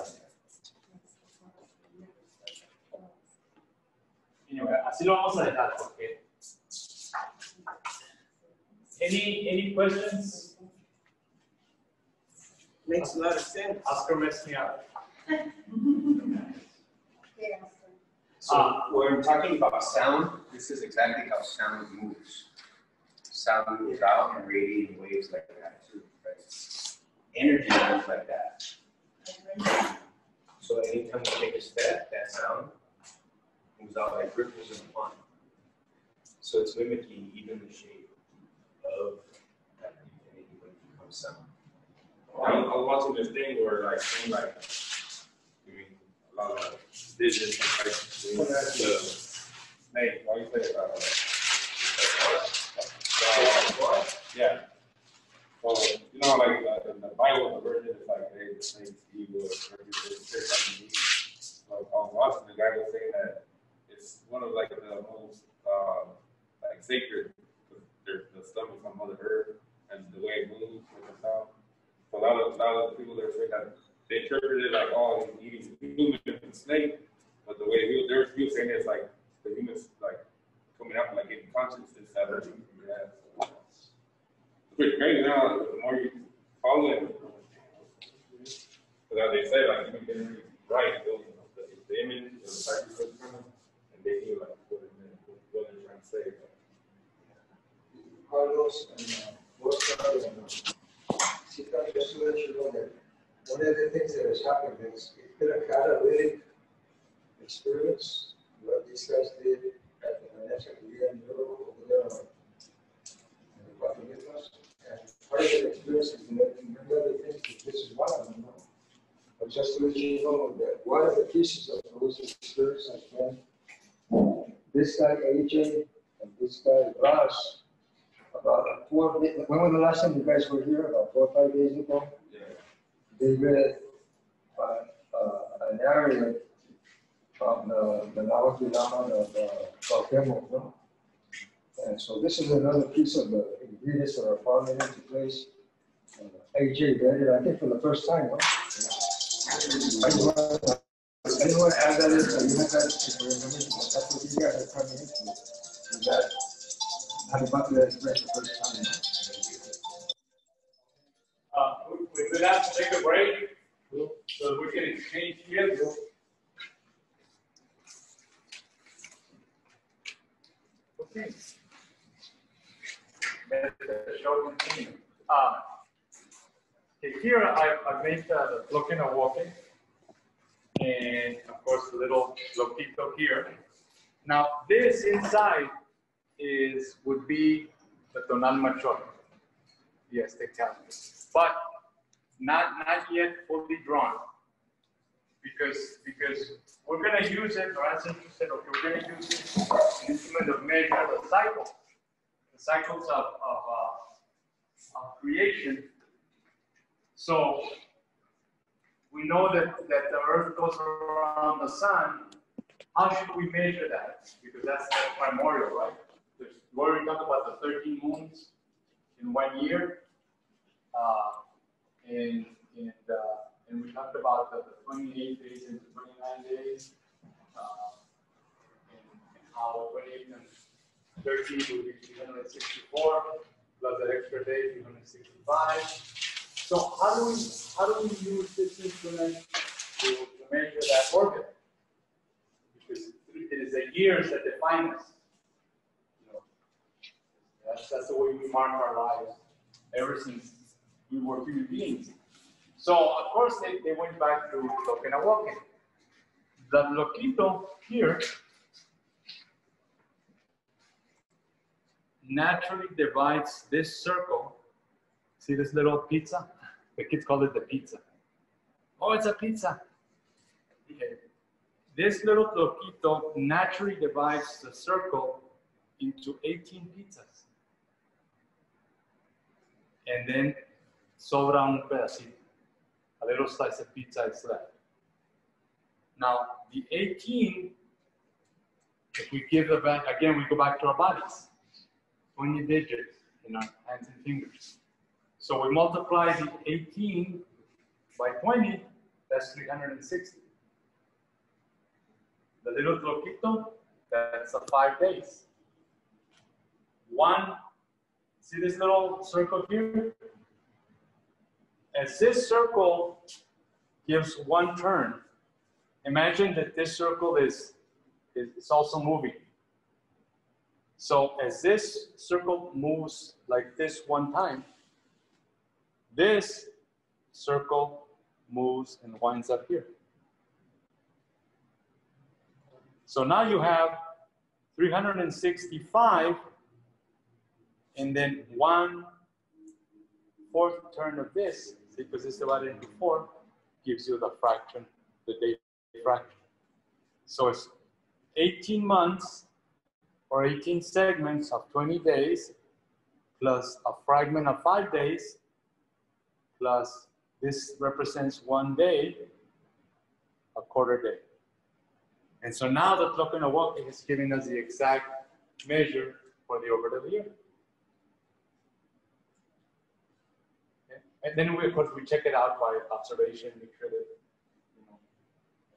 Anyway, así lo vamos a dejar porque. Any, any questions? Makes a lot of sense. Oscar messed me up. Yes. So when we're talking about sound, this is exactly how sound moves. Sound moves out and radiating waves like that too, right? Energy moves like that. So anytime we take a step, that sound moves out like ripples in a pond. So it's mimicking even the shape of that infinity when it becomes sound. I was, I was watching this thing where like, thing like, doing a lot of business, like, doing the, Nate, why you say about that? Yeah. Well, you know, like, uh, in the Bible, the version is like, hey, the snake's evil, like, So, um, watching, the guy was saying that it's one of like the most, um, like sacred, there's the stomach from Mother Earth, and the way it moves with the. So a lot of, a lot of people that say that, they interpret it like, oh, he's eating human and snake, but the way he, they're, he was saying it's like, the humans, like, coming out, like, getting consciousness out of it, yeah. Pretty crazy now, the more you follow it. But as they say, like, you can those, the, the image, the psychic, and they feel like what they're trying to say. Carlos and uh, Oscar and just to let you know that one of the things that has happened is it's been a catalytic experience, what these guys did at the Korea in Europe over there on in the Guadalupe. And part of the experience is that many other things, but this is one of them. But just to let you know that one of the pieces of those experiences when this guy AJ and this guy Ross about four, when was the last time you guys were here? About four or five days ago? Yeah. They read uh, uh, an area from the, the Nahuatl Lama of uh, Cuauhtémoc, no? And so this is another piece of the ingredients that are falling into place. Uh, AJ it, I think for the first time, just want to add that in, so you have that, you remember, that's what you guys are coming into. That, I'm about to the first time. Uh, we could have to take a break. So we can exchange here. Okay. The show. Uh, okay, here I, I made the, the Tloque Nahuaque. And of course, the little loquito here. Now, this inside is, would be the tonal mayor. Yes, tell me. But not, not yet fully drawn. Because, because we're gonna use it, or as you said, okay, we're gonna use it, an instrument of measure the cycle, the cycles of, of, uh, of creation. So we know that, that the earth goes around the sun. How should we measure that? Because that's primordial, right? There's, where we talk about the 13 moons in one year. Uh, and, and, uh, and we talked about the, the 28 days and the 29 days. Uh, and, and how 28 and 13 would be 364, plus that extra day, 365. So how do we, how do we use this instrument to, to measure that orbit? Because it is the years that define us. You know, that's, that's the way we mark our lives ever since we were human beings. So of course they, they went back to walking. The loquito here naturally divides this circle. See this little pizza? The kids call it the pizza. Oh, it's a pizza. Okay. This little loquito naturally divides the circle into 18 pizzas. And then sobra un pedacito. A little slice of pizza is left. Now, the 18, if we give the back, again, we go back to our bodies. 20 digits in our hands and fingers. So we multiply the 18 by 20, that's 360. The little loquito, that's a five days. One, see this little circle here? As this circle gives one turn, imagine that this circle is, is, is also moving. So as this circle moves like this one time, this circle moves and winds up here. So now you have 365 and then one fourth turn of this, because it's divided into four, gives you the fraction, the day fraction. So it's 18 months or 18 segments of 20 days plus a fragment of five days plus this represents one day, a quarter day. And so now the walk is giving us the exact measure for the orbit of the year. Okay. And then we, of course, we check it out by observation, make sure that, you know,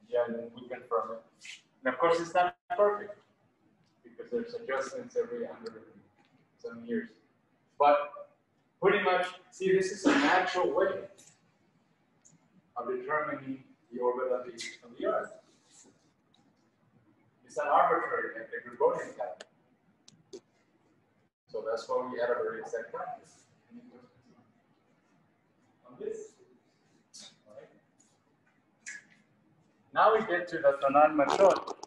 yeah, and we confirm it. And of course, it's not perfect because there's adjustments every 100 some years. But pretty much, see, this is a natural way of determining the orbit of the, of the Earth. It's not arbitrary like the Gregorian calendar. So that's why we had a very exact practice. On this. Right. Now we get to the tonal mayor.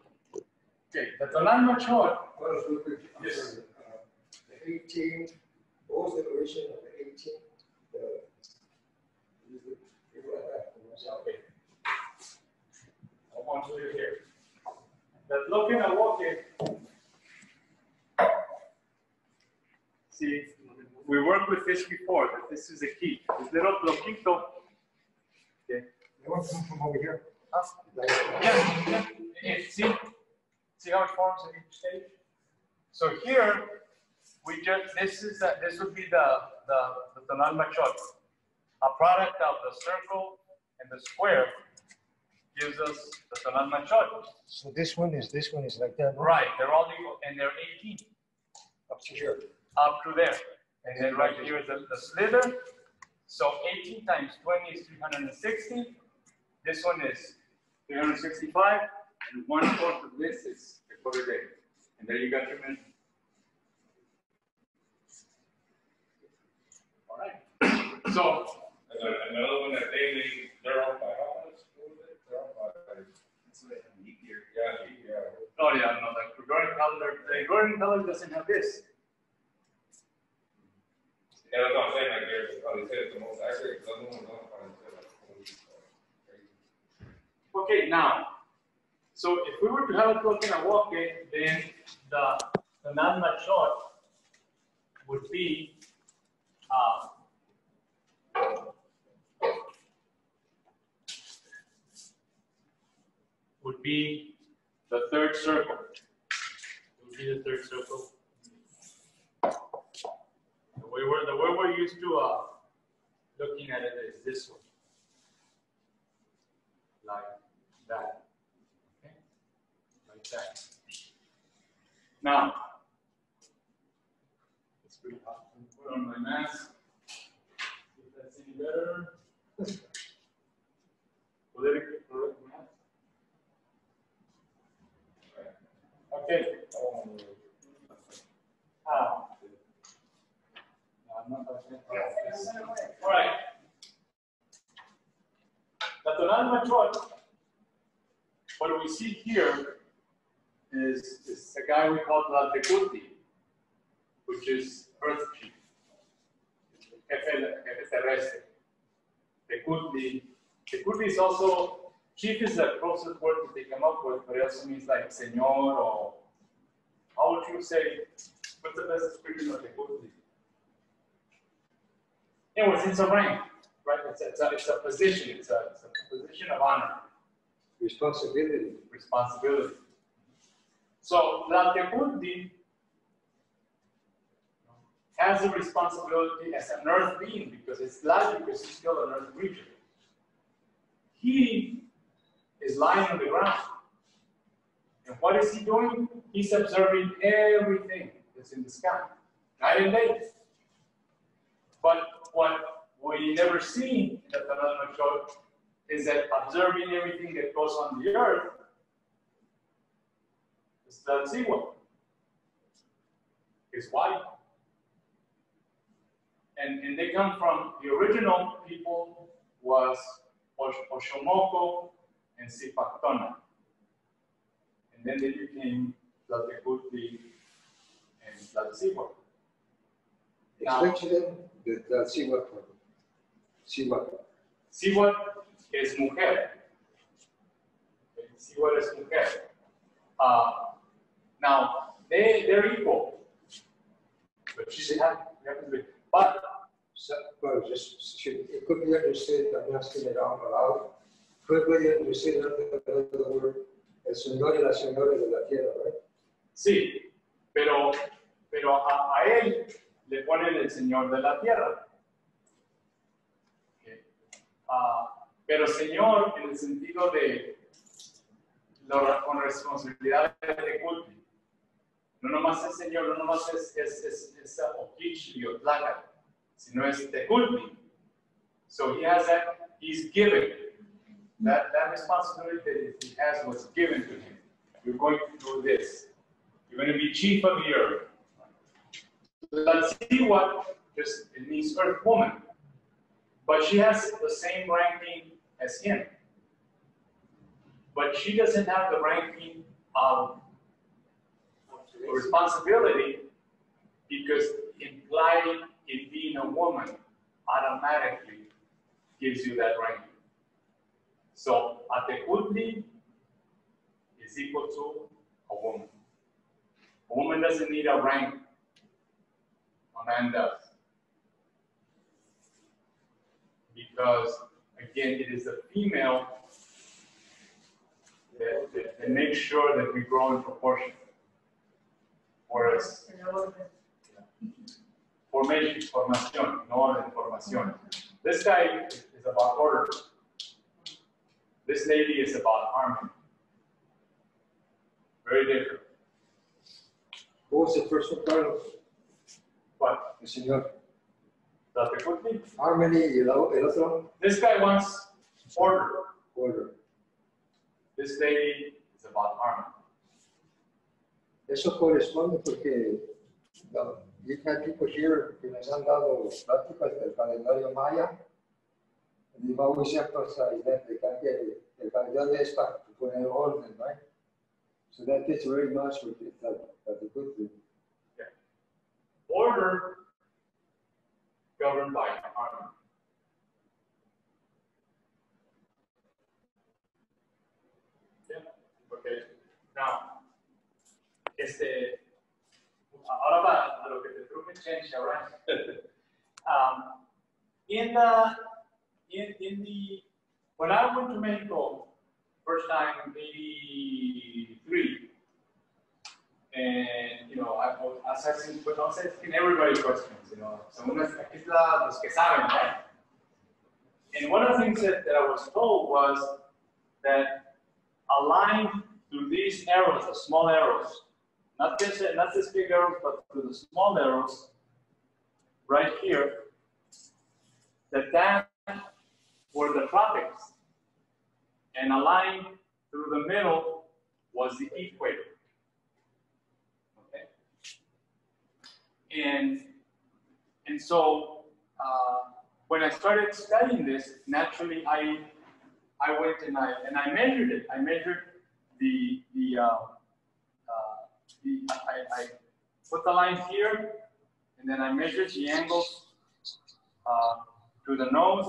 Okay, the. Well, real quick, I'm Yes. uh, The eighteen, what was the duration of the eighteen? The. is it- it was that, it was- Okay. I want you to hear. That Tloque Nahuaque. See, we worked with this before, that this is the key. Is This little bloquito. Okay. They want to come from over here. Huh? Yeah, yeah. Yeah, See, see how it forms at each stage? So here, we just, this is, the- this would be the, the, the tonal. A product of the circle and the square gives us the tonal. So this one is, this one is like that, Right, they're all equal, and they're 18 Up to here. up to there. And then right here is the, the slither. So 18 times 20 is 360. this one is three hundred sixty-five, and one fourth of this is a quarter day. And there you got your measurement. All right, so, another one that they, they, they're off by how much? What was it? They're off by, That's what I need here. yeah, yeah. oh yeah, no, the Gregorian calendar, the Gregorian calendar doesn't have this. Yeah, that's what I'm saying, like, oh, they said it's the most accurate, the other one, off by. Okay, now, so if we were to have a token of walking, then the, the non-mature would be, uh, would be the third circle. Would be the third circle. The way we're, the way we're used to, uh, looking at it is this one. Like that. Now, it's pretty. Put on my mask. If that's any better. Politically correct mask. Okay. Ah. No, I'm not gonna. All right. The tonal mayor, what we see here is, is a guy we call Tlaltecuhtli, which is Earth Chief. Jefe, jefe terrestre. Tecuhtli. Tecuhtli is also, chief is the closest word that they come up with, but it also means like señor or, how would you say, what's the best description of Tecuhtli? Anyways, it's a rank, right? It's a, it's a, it's a position, it's a, it's a position of honor Responsibility. responsibility. So Tlaltecuhtli has a responsibility as an earth being because it's light because he's still an earth creature. He is lying on the ground. And what is he doing? He's observing everything that's in the sky, night and day. But what we never see in the Tonalmachiotl is that observing everything that goes on the earth is the Ziwa. Is white. And, and they come from the original people was Osh- Oxomoco and Cipactonal. And then they became Tlaltecuhtli and Tlatzihua. Now- Explain to them the, the Siwa, Siwa. Siwa es mujer. Siwa es mujer. Uh, now, they, they're equal. But she be. But So, well, just, should, could be understood, I'm asking it out loud. Could be understood under the word, el señor y la señora de la tierra, right? sí, pero, pero a, él le ponen el Señor de la tierra. Ok. Ah, pero Señor en el sentido de con responsabilidad de culto. No nomás es Señor, no nomás es, es, es, es Okichi o Tlaca, sino es Tecuhtli. So he has that, he's given. That, that responsibility that he has was given to him. You're going to do this. You're going to be chief of the earth. Let's see what just it means earth woman. But she has the same ranking as him. But she doesn't have the ranking of responsibility because implying in being a woman automatically gives you that ranking. So Atekutli is equal to a woman. A woman doesn't need a rank. A man does. Because again, it is the female that, that, that makes sure that we grow in proportion. Whereas formation, formación, no orden, formación. This guy is about order. This lady is about harmony. Very different. What was the first one, Carlos? But El señor. the Tecuhtli, Harmony el otro, this guy wants order. order. This lady is about harmony. Eso corresponde porque had people here que nos han dado prácticas del calendario maya. You've always emphasized that the cal- el calendario es para poner orden, right? So that fits very much with it. That, a good thing. Order governed by harmony. Yeah, okay. Now, este, ahora va a lo que te truque change, all right? um, in the, in, in the, when I went to Mexico, first time in 83, and, you know, I was asking, no sé, asking everybody questions, you know, es- aquí está los que saben, right? And one of the things that, that I was told was that a line through these arrows, the small arrows, not this, not this big arrows, but to the small arrows, right here, that that were the tropics. And a line through the middle was the equator. Okay? And, and so, uh, when I started studying this, naturally I, I went and I, and I measured it. I measured the, the, uh, the, I, I put the line here, and then I measured the angles uh, to the nose,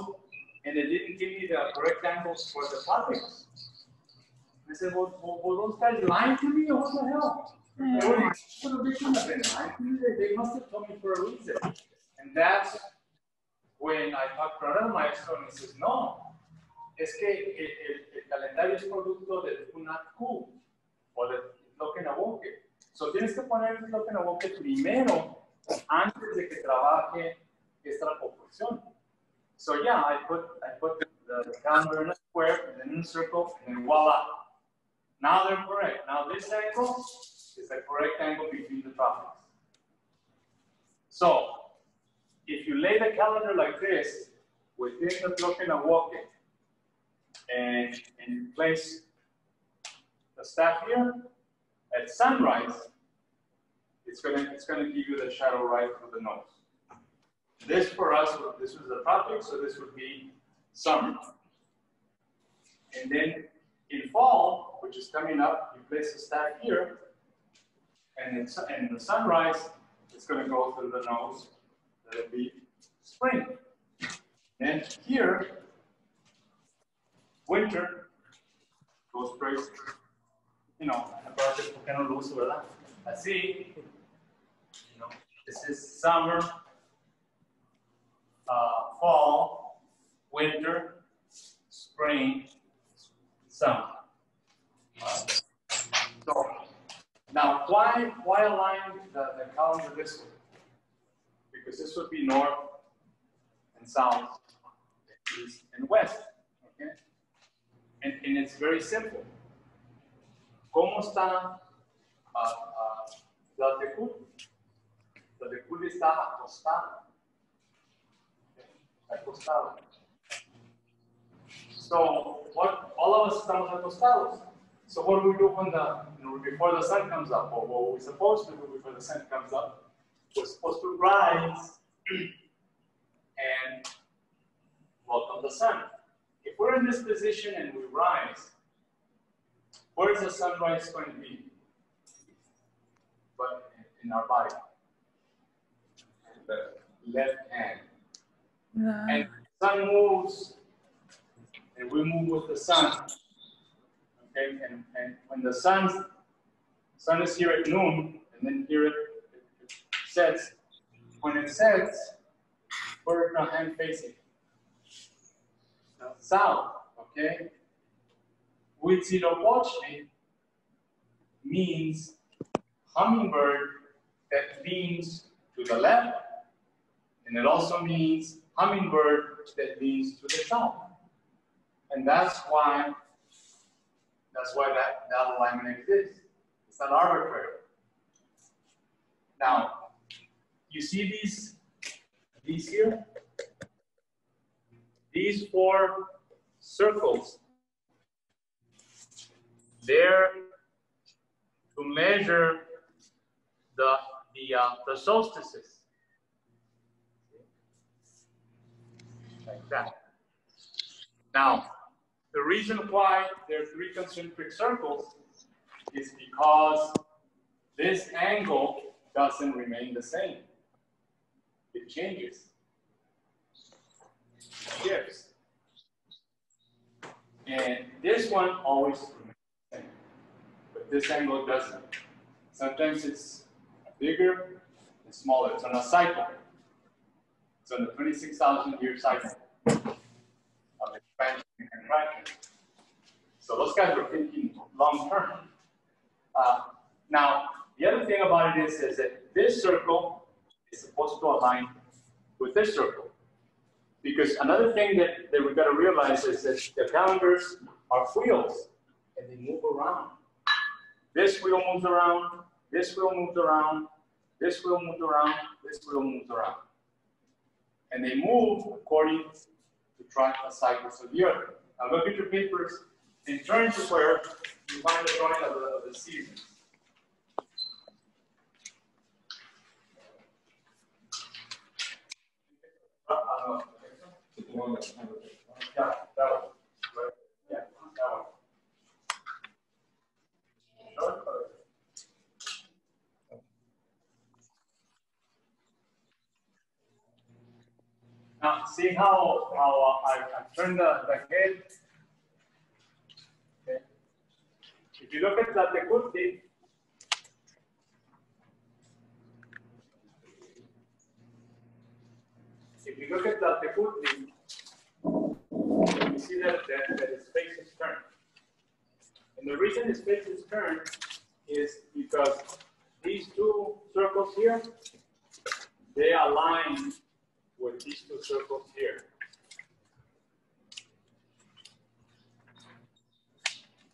and it didn't give me the correct angles for the topics. I said, well, well, well those guys lying to me, or what the hell? They were- they shouldn't have been lying to me. They, they must have told me for a reason. And that's when I talked to another maestro, and he says, no, es que el, el- el calendario es producto de Hunab Ku o del Tloque Nahuaque. So tienes que poner el Tloque Nahuaque primero antes de que trabaje esta proporción. So yeah, I put I put the calendar in a square and then in a circle and then voila. Now they're correct. Now this angle is the correct angle between the tropics. So if you lay the calendar like this within the Tokenowoke and walking, and place the staff here at sunrise, it's gonna it's gonna give you the shadow right through the nose. This for us, this was the tropics, so this would be summer. And then in fall, which is coming up, you place the stack here, and in, and the sunrise, it's going to go through the nose. That'll be spring. And here, winter goes straight, you know, aparte porque no lo uso, ¿verdad? Así, you know, this is summer, uh, fall, winter, spring, summer. Uh, so, now, why why align the, the calendar this way? Because this would be north and south, east and west. Okay? And, and it's very simple. ¿Cómo está uh, uh, Tlaltecutl? Tlaltecutl está acostado. acostado. So what all of us estamos acostados. So what do we do when the you know, before the sun comes up, or what we're supposed to do before the sun comes up? We're supposed to rise and welcome the sun. If we're in this position and we rise, where is the sunrise going to be? But in our body, The left hand. And the sun moves, and we move with the sun. Okay, and, and when the sun sun is here at noon, and then here it, it, it sets. When it sets, where is the hand facing? South. Okay. Huitzilopochtli means hummingbird that leans to the left, and it also means hummingbird that leans to the south. And that's why that's why that, that alignment exists. It's not arbitrary. Now, you see these these here? These four circles there to measure the the uh, the solstices. Like that. Now, the reason why there are three concentric circles is because this angle doesn't remain the same. It changes. It shifts. And this one always remains the same. But this angle doesn't. Sometimes it's bigger and smaller. It's on a cycle. It's on a 26,000 year cycle of expansion and contraction. So those guys were thinking long term. Uh, now, the other thing about it is, is that this circle is supposed to align with this circle. Because another thing that, that we've got to realize is that the calendars are wheels and they move around. This wheel moves around, this wheel moves around, this wheel moves around, this wheel moves around. And they move according to track the cycles of the earth. Now look at your papers and turn to where you find the drawing of the, of the seasons. Uh, uh, The one that's kind of- yeah, that one. Right. Yeah, that one. Sure. Now, see how, how uh, I, I turned the, the head? Okay. If you look at the Tecuhtli, if you look at the Tecuhtli, you see that, that, that his face is turned. And the reason his face is turned is because these two circles here, they align with these two circles here.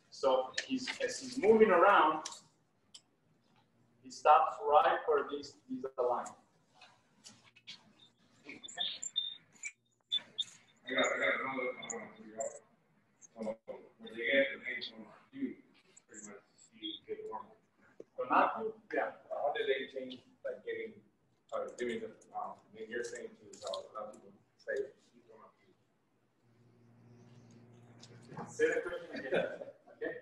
So he's, as he's moving around, he stops right where these, these align. I got, I got another, um, for y'all. So, when they get the name from you, pretty much, you get one. So not to, yeah, How did they change, like, getting, uh, giving the, um, I mean, you're saying to, uh, a lot of people say, you don't have to. say the question again. Okay?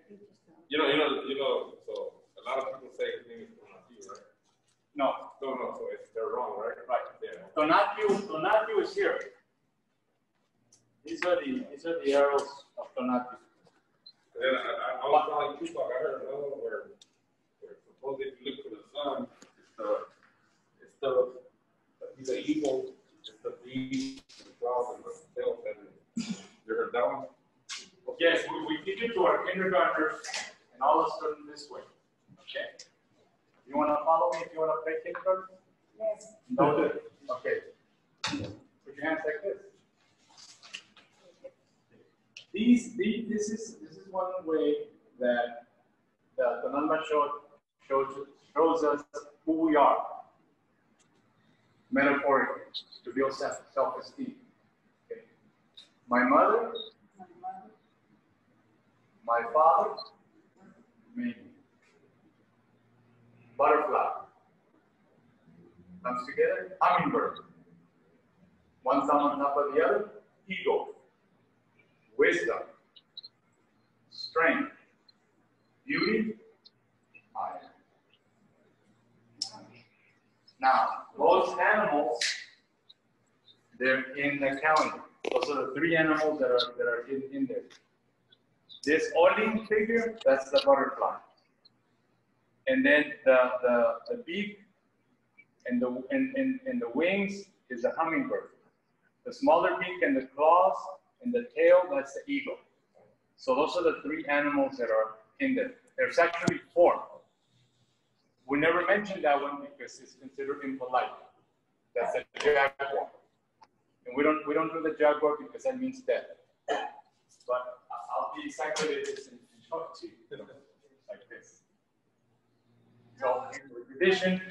You know, you know, you know, so a lot of people say his name is Tonatiuh, right? No, No, no, so it's, they're wrong, right? right. Yeah. Tonatiuh, Tonatiuh is here. These are the, these are the arrows of Tonatiuh. Then I, I, I was telling Tupac, I heard another one where, where supposedly if you look for the sun, it's the, it's the, he's an the beast, the clouds, and the tail feathers. You heard that one? Yes, we, we teach it to our kindergartners and all of a sudden this way. Okay? You wanna follow me if you wanna play kindergarten? Yes. No, okay. Put your hands like this. These, these, this is, this is one way that the number showed, shows, shows us who we are. Metaphorically, to build self, self-esteem. Okay. My mother, my father, me. Butterfly. Comes together, hummingbird. One thumb on top of the other, eagle. Wisdom. Strength. Beauty. Now, those animals, they're in the calendar. Those are the three animals that are, that are in, in there. This Ollin figure, that's the butterfly. And then the, the, the beak and the, and, and, and the wings is the hummingbird. The smaller beak and the claws and the tail, that's the eagle. So those are the three animals that are in there. There's actually four. We never mentioned that one because it's considered impolite. That's a jaguar. And we don't, we don't do the jaguar because that means death. But I'll be exactly this and it to you, like this. So in revision,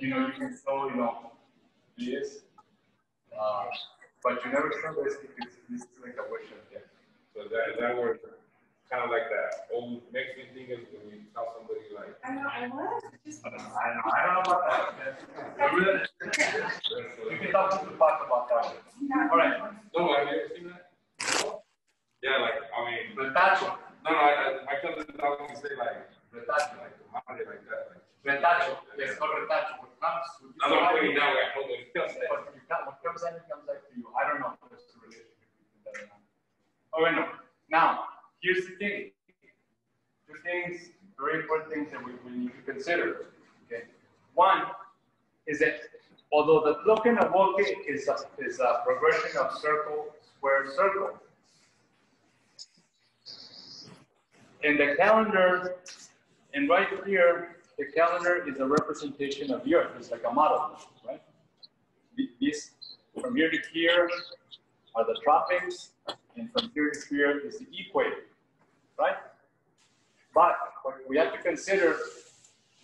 you know, you can show, you know, this. Uh, but you never show this because this is like a wish of death. So that, that where, kind of like that old Mexican thing is when you tell somebody like. I know, I was, just. I don't know, I don't know about that. We can talk to the part about that. All right, No, have you ever seen that? Yeah, like, I mean, retacho, no, no, I, I, my cousin always say like, retacho, like, madre, like that, like. retacho, it's called retacho, what comes. what you I'm not putting it that way, I told him. You what comes in, it comes back to you. I don't know if there's a relationship between that or not. Oh, wait, no. Now, here's the thing. Two things, very important things that we, we need to consider. Okay. One is that although the and a bloque is a, is a progression of circle, square, circle. In the calendar, and right here, the calendar is a representation of the earth. It's like a model, right? Th- This, from here to here are the tropics, and from here to here is the equator, right? But what we have to consider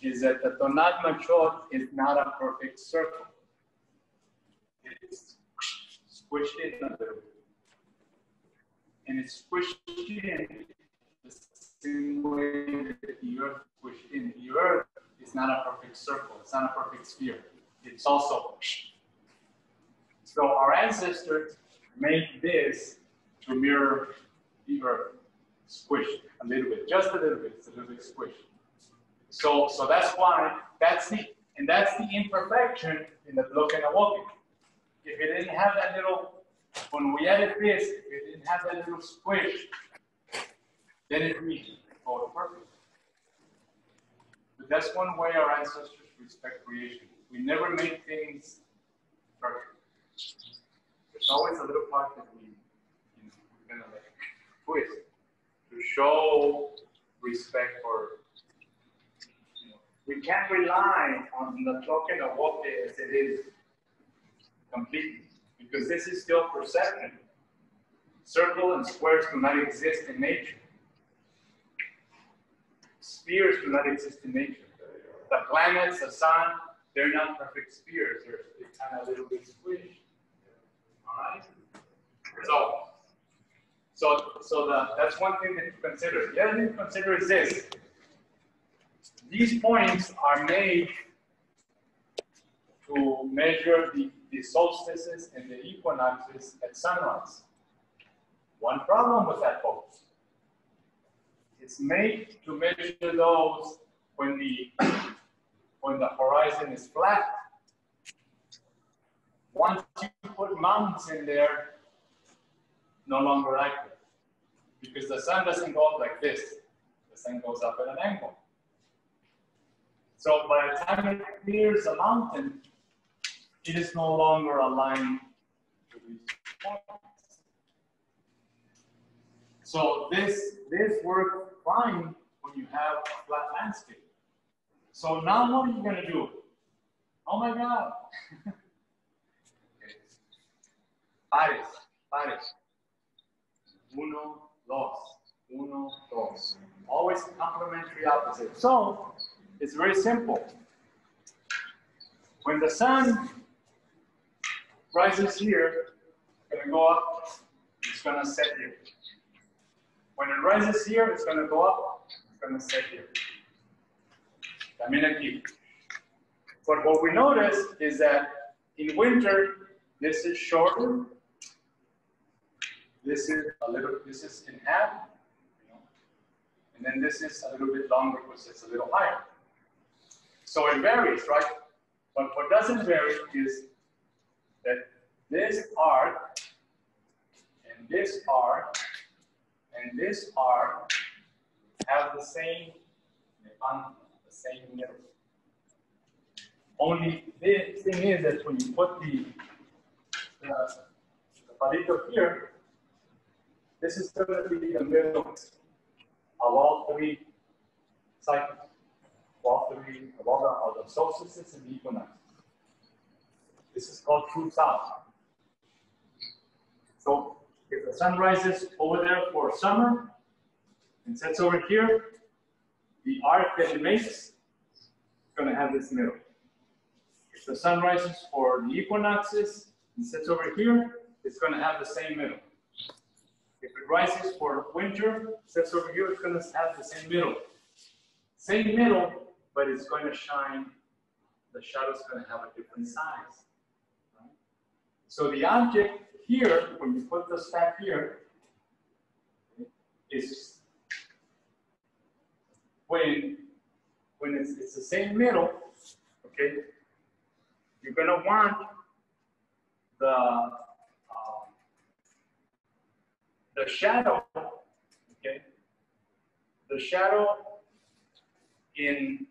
is that the Tonalmachiotl is not a perfect circle. It's squished in a little. And it's squished in the same way that the earth squished in. The earth is not a perfect circle, it's not a perfect sphere. It's also so our ancestors made this to mirror the earth, squished a little bit, just a little bit, it's a little bit squished. So, so that's why, that's the, and that's the imperfection in the block and the walking. If it didn't have that little, when we added this, if it didn't have that little squish, then it reached photo perfect. But that's one way our ancestors respect creation. We never make things perfect. There's always a little part that we, you know, we're gonna like twist show respect for. You know, we can't rely on the token of what as it is completely because this is still perception. Circle and squares do not exist in nature. Spheres do not exist in nature. The planets, the sun, they're not perfect spheres. They're, they're kind of a little bit squished. All right. So, so, so the, that's one thing that you consider. The other thing to consider is this. These points are made to measure the, the solstices and the equinoxes at sunrise. One problem with that, folks. It's made to measure those when the when the horizon is flat. Once you put mountains in there, no longer accurate. Because the sun doesn't go up like this. The sun goes up at an angle. So by the time it clears a mountain, it is no longer aligned to these points. So this, this works fine when you have a flat landscape. So now what are you gonna do? Oh my God. Pares, pares. Uno, dos. Uno, dos. Always complementary opposites. So it's very simple. When the sun rises here, it's gonna go up, it's gonna set here. When it rises here, it's gonna go up, it's gonna set here. También aquí. But what we notice is that in winter, this is shorter. This is a little, this is in half, you know, and then this is a little bit longer because it's a little higher. So it varies, right? But what doesn't vary is that this arc and this arc and this arc have the same the same middle. Only the thing is that when you put the, the, the palito here, this is going to be the middle of all three cycles, of all three, of all the, of the solstices and the equinoxes. This is called true south. So if the sun rises over there for summer and sets over here, the arc that it makes is going to have this middle. If the sun rises for the equinoxes and sets over here, it's going to have the same middle. If it rises for winter, sets over here, it's gonna have the same middle. Same middle, but it's going to shine, the shadow's gonna have a different size. right? So the object here, when you put the stack here, is when when it's, it's the same middle, okay, you're gonna want the the shadow, okay, the shadow in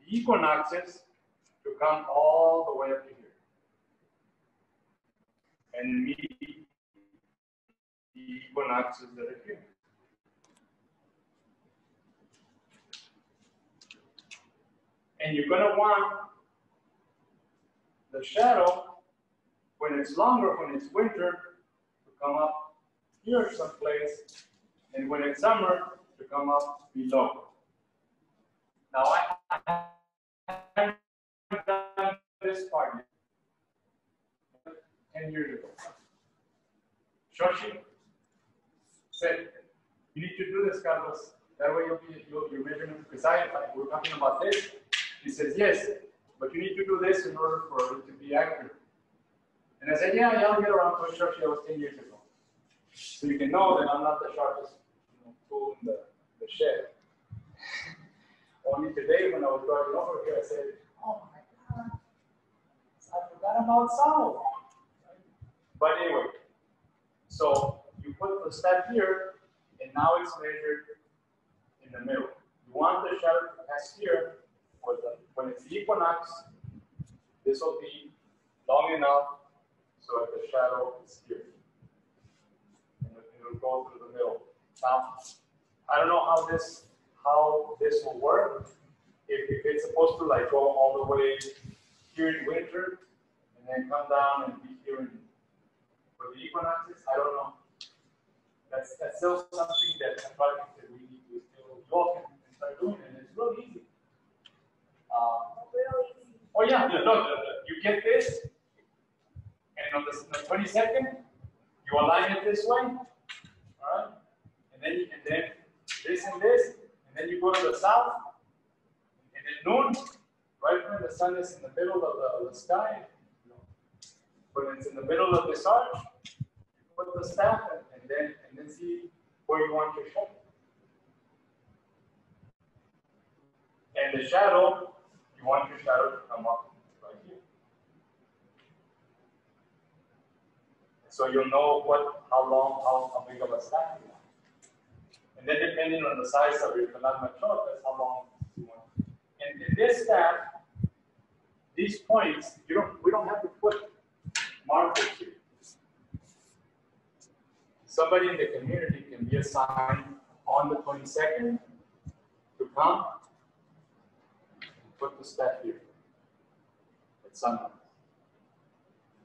the equinoxes to come all the way up to here and meet the equinoxes that are here. And you're gonna want the shadow, when it's longer, when it's winter, to come up here someplace, and when it's summer, to come up below. Now I haven't done this part ten years ago. Shoshi said, you need to do this, Carlos. That way you'll be, you'll, you're because I, I- we're talking about this. He says, yes, but you need to do this in order for it to be accurate. And I said, yeah, yeah, I'll get around to it, Shoshi, that was ten years ago. So you can know that I'm not the sharpest you know, tool in the, the shed. Only today, when I was driving over here, I said, oh my God, I forgot about sound. But anyway, so you put the step here, and now it's measured in the middle. You want the shadow to pass here, for the, when it's the equinox, this will be long enough so that the shadow is here. And it'll go through the middle. Now, I don't know how this, how this will work. If, if it's supposed to like go all the way here in winter and then come down and be here in, for the equinoxes, I don't know. That's, that's still something that a project that we need to still, you all can can start doing, and it's real easy. Uh, Oh, yeah, look, look, look, you get this, and on the, the twenty-second, you align it this way, right? And then, you- and then this and this, and then you go to the south, and at noon, right when the sun is in the middle of the, of the sky, when it's in the middle of this arch, you put the staff and, and then, and then see where you want your shadow. And the shadow, you want your shadow to come up right here. So you'll know what, how long, how, how big of a stack you want. And then depending on the size of your canal mature, that's how long you want. And in this stack, these points, you don't, we don't have to put markers here. Somebody in the community can be assigned on the twenty-second to come put the staff here at sunrise.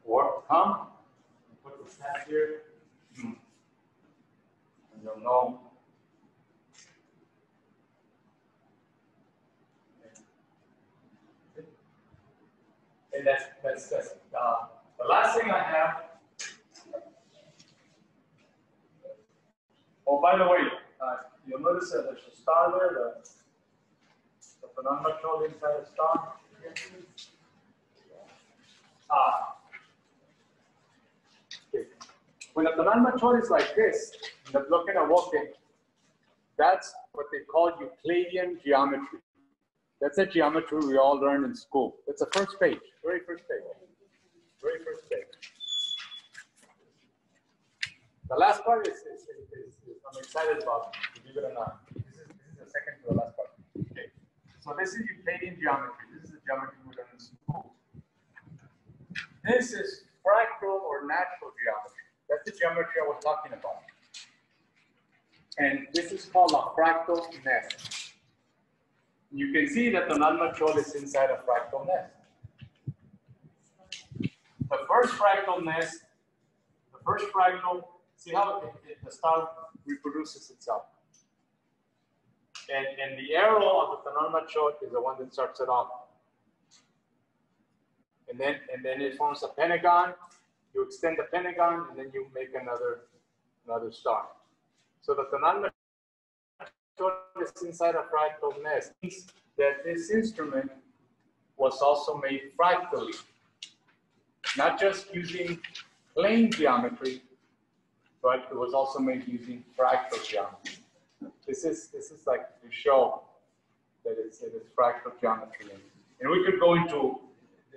Or come and put the staff here. And you'll know. And that's, that's, that's, uh, the last thing I have. Oh, by the way, uh, you'll notice that there's a star there, the the phenomenon inside a star. Ah. When a phenomenon control is like this, in the Tloque Nahuaque, that's what they call Euclidean geometry. That's a geometry we all learned in school. That's the first page, very first page. Very first page. The last part is, is, is, is- I'm excited about, believe it or not. This is, this is the second to the last part. Okay. So this is Euclidean geometry. This is the geometry we learned in school. This is fractal or natural geometry. That's the geometry I was talking about. And this is called a fractal nest. You can see that the non-mature is inside a fractal nest. The first fractal nest, the first fractal, see how it, it, the star reproduces itself. And, and the arrow of the chart is the one that starts it off. And then, and then it forms a pentagon. You extend the pentagon, and then you make another, another star. So the Tanan is inside a fractal nest. Means that this instrument was also made fractally, not just using plane geometry, but it was also made using fractal geometry. This is this is like to show that it's it is fractal geometry, and we could go into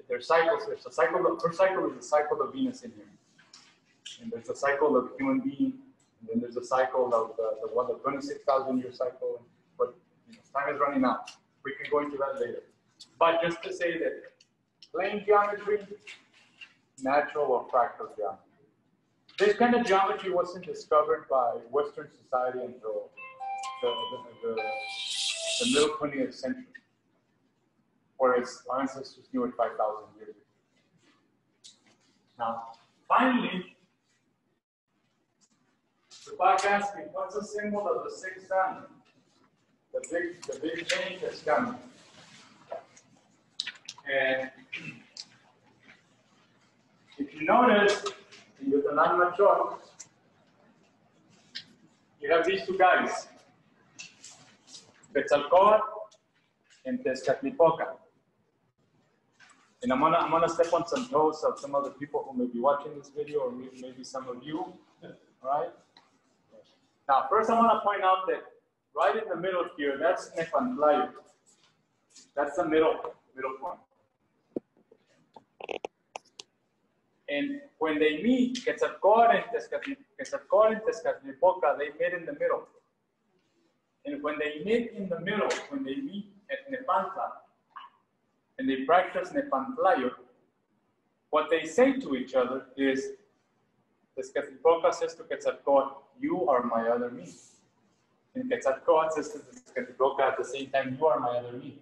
there's cycles. There's a cycle. Of, first cycle is a cycle of Venus in here, and there's a cycle of human being, and then there's a cycle of the, the one the 26,000 year cycle. But you know, time is running out. We can go into that later. But just to say that plane geometry, natural or fractal geometry. This kind of geometry wasn't discovered by Western society until the, the, the, the middle 20th century, whereas our ancestors knew it 5,000 years ago. Now, finally, the back asking, what's the symbol of the sixth sun? The big, the big change that's coming. And if you notice, in the Tonalmachiotl, you have these two guys, Quetzalcoatl and Tezcatlipoca. And I'm gonna, I'm gonna step on some toes of some other people who may be watching this video, or maybe, some of you, all right? Now, first I wanna point out that right in the middle here, that's Nepantlayo. That's the middle, middle point. And when they meet, Quetzalcoatl and Tezcatlipoca, they meet in the middle. And when they meet in the middle, when they meet at Nepantla, and they practice Nepantlayo, what they say to each other is, Tezcatlipoca says to Quetzalcoatl, you are my other me. And Quetzalcoatl says to Tezcatlipoca at the same time, you are my other me.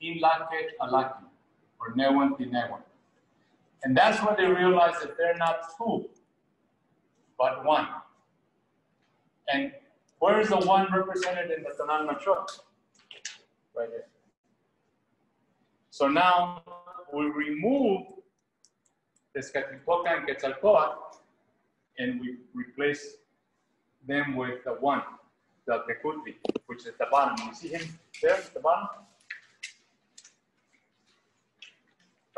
In Inlake alaki, or Newan tinewan. And that's when they realize that they're not two, but one. And where is the one represented in the Tonalmachiotl? Right here. So now we remove the Tezcatlipoca and Quetzalcoatl and we replace them with the one, the Tecuhtli, which is at the bottom. You see him there at the bottom?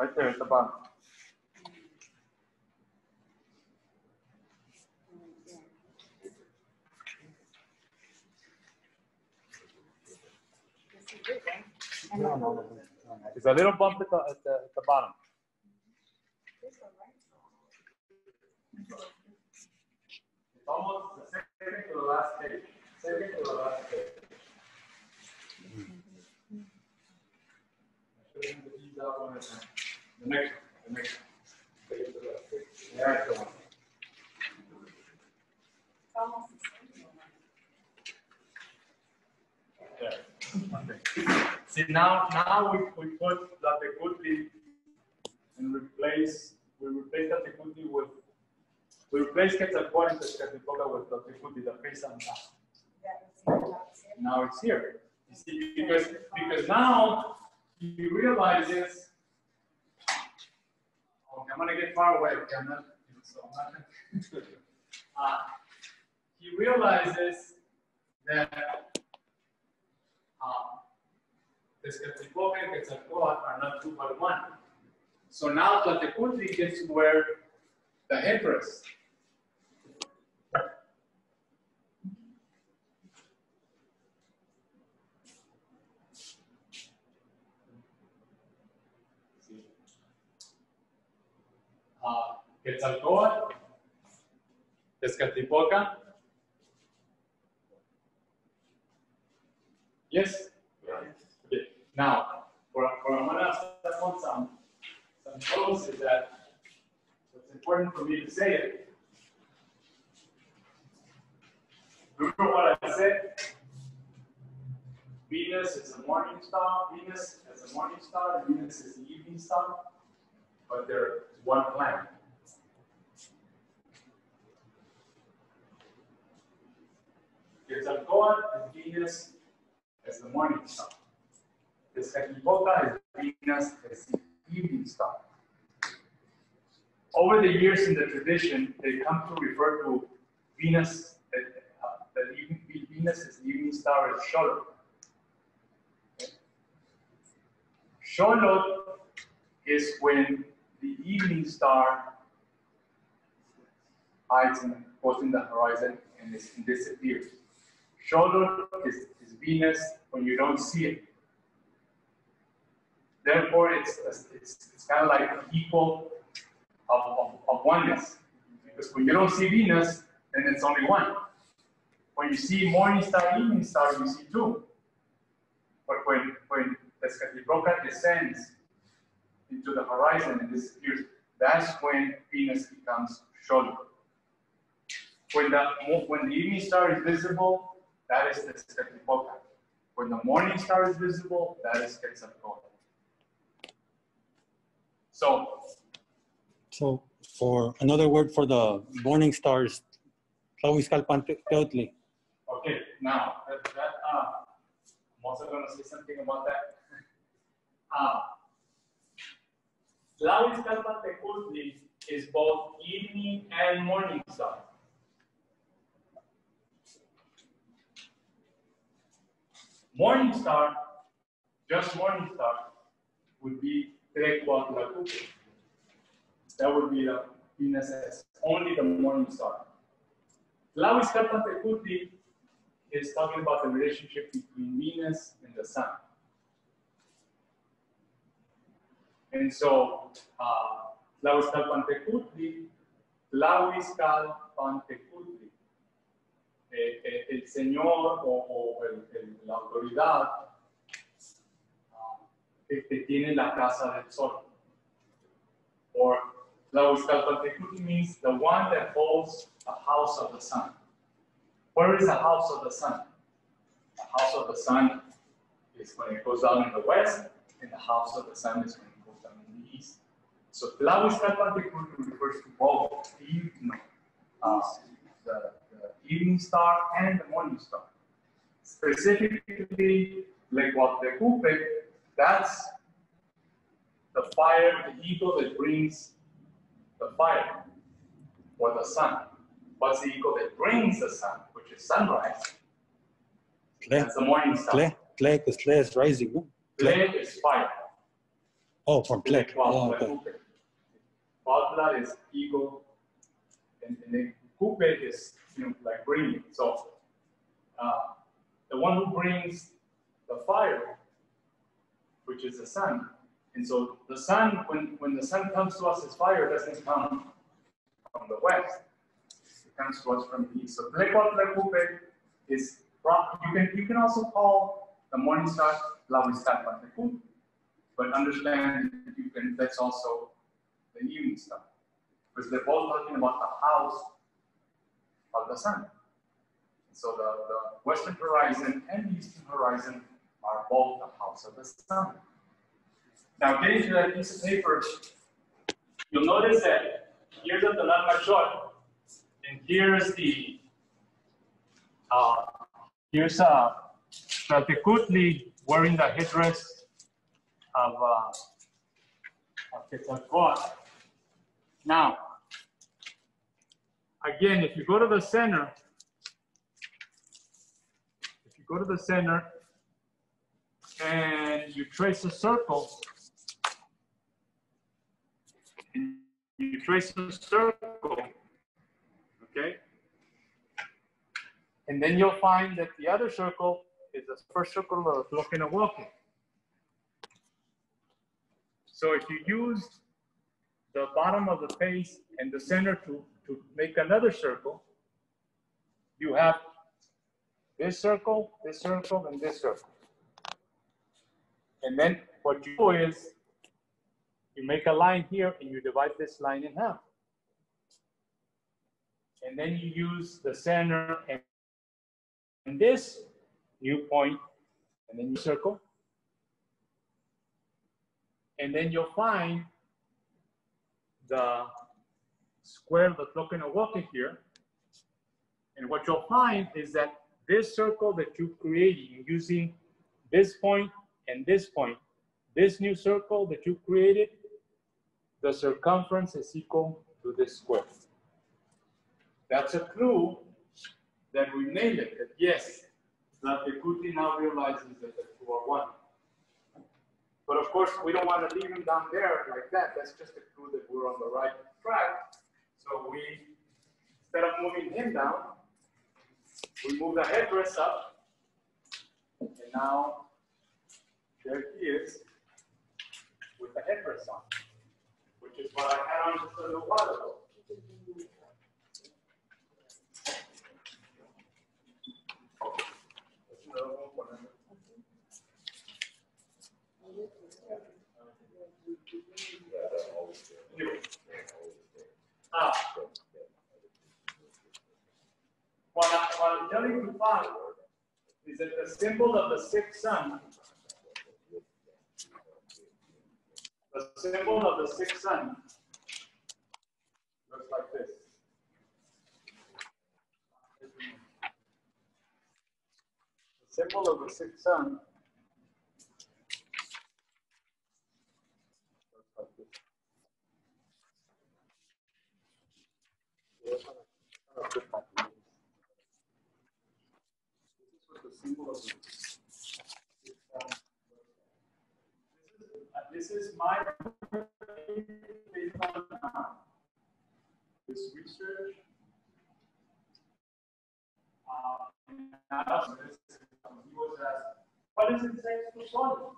Right there at the bottom. No, no, no, no. There's a little bump at the, at the, at the bottom. It's almost the second to the last page. Second to the last page. I should have used that one at the time. The next, one, the next. one. Second to the last page. Yeah, that's the one. Yeah. Okay. See, now, now we, we put the Tecuhtli and replace, we replace the Tecuhtli with, we replace Quetzalcoatl Tezcatlipoca with the Tecuhtli, the face and top. Now it's here. You see, because, because now he realizes, oh, I'm gonna get far away, okay, I'm not, so I'm not. Uh, he realizes that, um, Tezcatlipoca and Quetzalcoatl are not two but one. So now Tlaltecuhtli gets to wear the headdress. Uh, Quetzalcoatl, Tezcatlipoca. Yes? Okay, now, what, what I'm gonna step on some, some toes is that it's important for me to say it. Remember what I said? Venus is a morning star, Venus is a morning star, Venus is the evening star, but they're one planet. Quetzalcoatl is Venus as the morning star. The Tezcatlipoca is Venus as the evening star. Over the years in the tradition, they come to refer to Venus, uh, the Venus' evening star as Xolotl. Okay. Xolotl is when the evening star hides in, goes in the horizon and is, disappears. Xolotl is, is Venus when you don't see it. Therefore, it's, it's, it's kind of like equal of, of, of oneness. Because when you don't see Venus, then it's only one. When you see morning star, evening star, you see two. But when, when Tezcatlipoca descends into the horizon and disappears, that's when Venus becomes Xolotl. When the, when the evening star is visible, that is the Tezcatlipoca. When the morning star is visible, that is Quetzalcoatl. So, So for another word for the morning stars, Tlahuizcalpanteotli. okay, now, that, that, uh, I'm also gonna say something about that. Uh, Tlahuizcalpantecuhtli is both evening and morning star. Morning star, just morning star, would be Trecuatlacuque. That would be the as only the morning star. Tlahuizcalpantecuhtli is talking about the relationship between Venus and the sun. And so, uh, Tlahuizcalpantecuhtli, Tlahuizcalpantecuhtli, eh, eh, el señor o, o el- el- la autoridad ah, que, que tiene la casa del sol. Or means the one that holds the house of the sun. Where is the house of the sun? The house of the sun is when it goes down in the west, and the house of the sun is when it goes down in the east. So Tlahuizcalpantecuhtli refers to both the, uh, the evening star and the morning star. Specifically, like what the Kupe, that's the fire, the eagle that brings the fire or the sun. What's the eagle that brings the sun, which is sunrise? Tle, That's the morning star. Tle, Tle, because Tle is rising. No? Tle is fire. Oh, from Tle. Oh, okay. Is eagle, and, and Kupe is like bringing. So uh, the one who brings the fire, which is the sun. And so the sun, when, when the sun comes to us as fire, doesn't come from the west. It comes to us from the east. So Tlecuatlecupe is, you can, you can also call the morning star Tlahuizcalpantecuhtli. But understand that you can, that's also the evening star. Because they're both talking about the house of the sun. So the, the western horizon and eastern horizon are both the house of the sun. Now getting to that piece of paper, you'll notice that here's the Tonalmachiotl, and here's the, uh, here's uh, Tlaltecuhtli wearing the headdress of, uh, of. Now, again, if you go to the center, if you go to the center and you trace a circle, you trace a circle, okay? And then you'll find that the other circle is the first circle of looking and walking. So if you use the bottom of the face and the center to, to make another circle, you have this circle, this circle, and this circle. And then what you do is you make a line here and you divide this line in half. And then you use the center and, this new point, and then you circle. And then you'll find the square at walking here. And what you'll find is that this circle that you're creating using this point and this point, this new circle that you created, the circumference is equal to this square. That's a clue that we nailed it, that yes, that the Kuti now realizes that the two are one. But of course, we don't want to leave him down there like that. That's just a clue that we're on the right track. So we, instead of moving him down, we move the headrest up. And now, there he is with the headrest on, which is what I had on just a little while ago. Ah. What, I, what I'm telling you find is that the symbol of the sixth sun, the symbol of the sixth sun looks like this. The symbol of the sixth sun This is my this research. Uh, what is el sexto sol?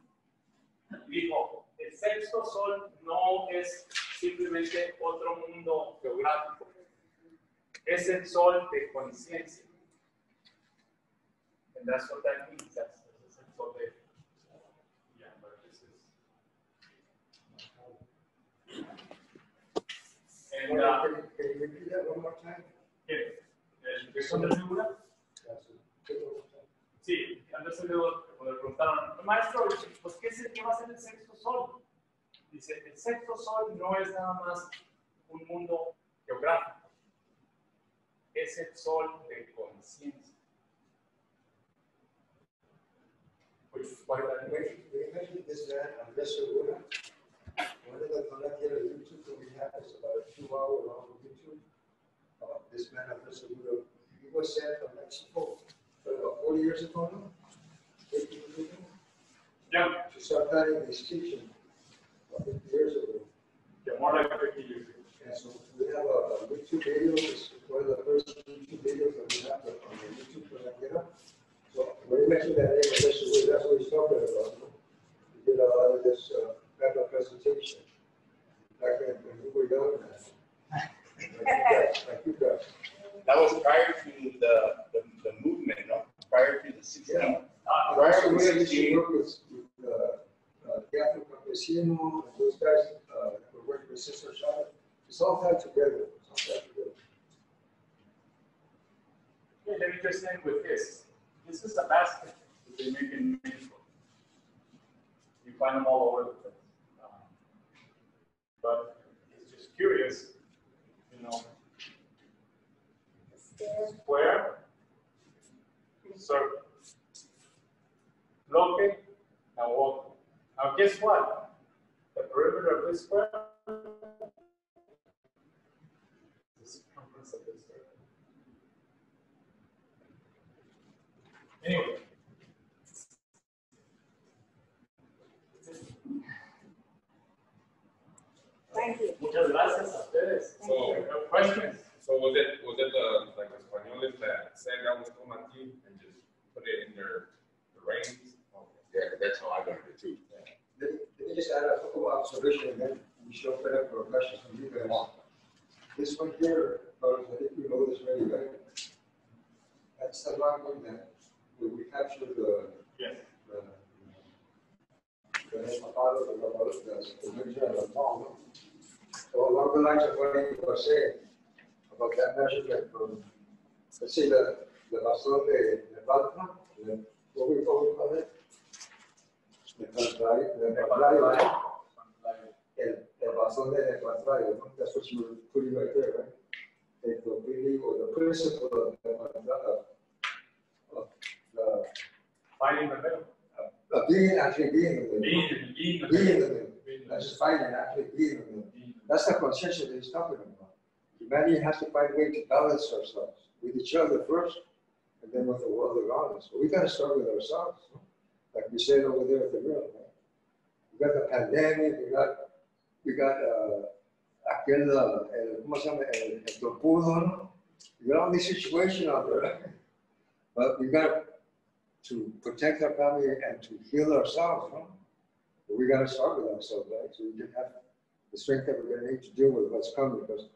Dijo, el sexto sol no es simplemente otro mundo geográfico, es el sol de conciencia. And that's what that means. That's, that's el sol de. And, uh, Can you- repeat that one more time? ¿qué? ¿El de son de figura? Sí, antes cuando le preguntaron, maestro, pues ¿qué, es ¿qué va a ser el sexto sol? Dice, el sexto sol no es nada más un mundo geográfico, es el sol de conciencia. Which is why that When you- when you mentioned this man, Andres Segura, one of the Tonatierra YouTube that we have is about a two hour long YouTube. Uh, This man, Andres Segura, he was sent from Mexico about forty years ago now. 50 Yeah, To start planting his kitchen, about fifty years ago. yeah, more like 50 years ago. And so we have a a YouTube video, it's one of the first YouTube videos that we have on the YouTube Tonatierra. So when you mentioned that name, that's what he's talking about. He did a lot of this, uh, kind of presentation. Back when when we were young. Like you guys, like you guys. That was prior to the, the, the movement, no? Prior to the sixteen. Uh, Prior to when I used to work with, with, uh, uh, Gaffney Campesino, and those guys, uh, were working with Sister Shada, it's all tied together, it's all tied together. Okay, let me just end with this. This is a basket that they make in Mexico. You find them all over the place. Um, But it's just curious, you know, square, circle. Bloque, now walk. Now guess what? The perimeter of this square. Circumference of this circle. Anyway. Thank you. Muchas gracias a ustedes. So- No Questions? So was it, was it the, like, españoles that said that was Tomati and just put it in their, the reins? Yeah, that's how I learned it too. Let me, me just add a couple of observations, and then we should open up for questions from you guys. This one here, I think we know this very well. The where we captured the, Yes. the, the the, the, the, the the. So along the lines of what you were saying about that measurement from, let's say the, the bastón de, the, what we, call it? The the contrario line. El, el bastón de no? That's what you were putting right there, right? The, the really, or the principle of the, of, the, Finding the middle. of being, actually being in the middle. Being, being the Being in middle. the middle. Being the just finding, actually being in the middle. middle. That's the consensus that he's talking about. Humanity has to find a way to balance ourselves with each other first, and then with the world around us. But we gotta start with ourselves, like we said over there at the real, right? We got the pandemic, we got, we got, uh, aquel, el, ¿cómo se llama? El, el torpudo, no? Uh, we got all these situations out there. But we got to protect our family and to heal ourselves, no? But we gotta start with ourselves, right? So we can have the strength that we're gonna need to deal with what's coming, because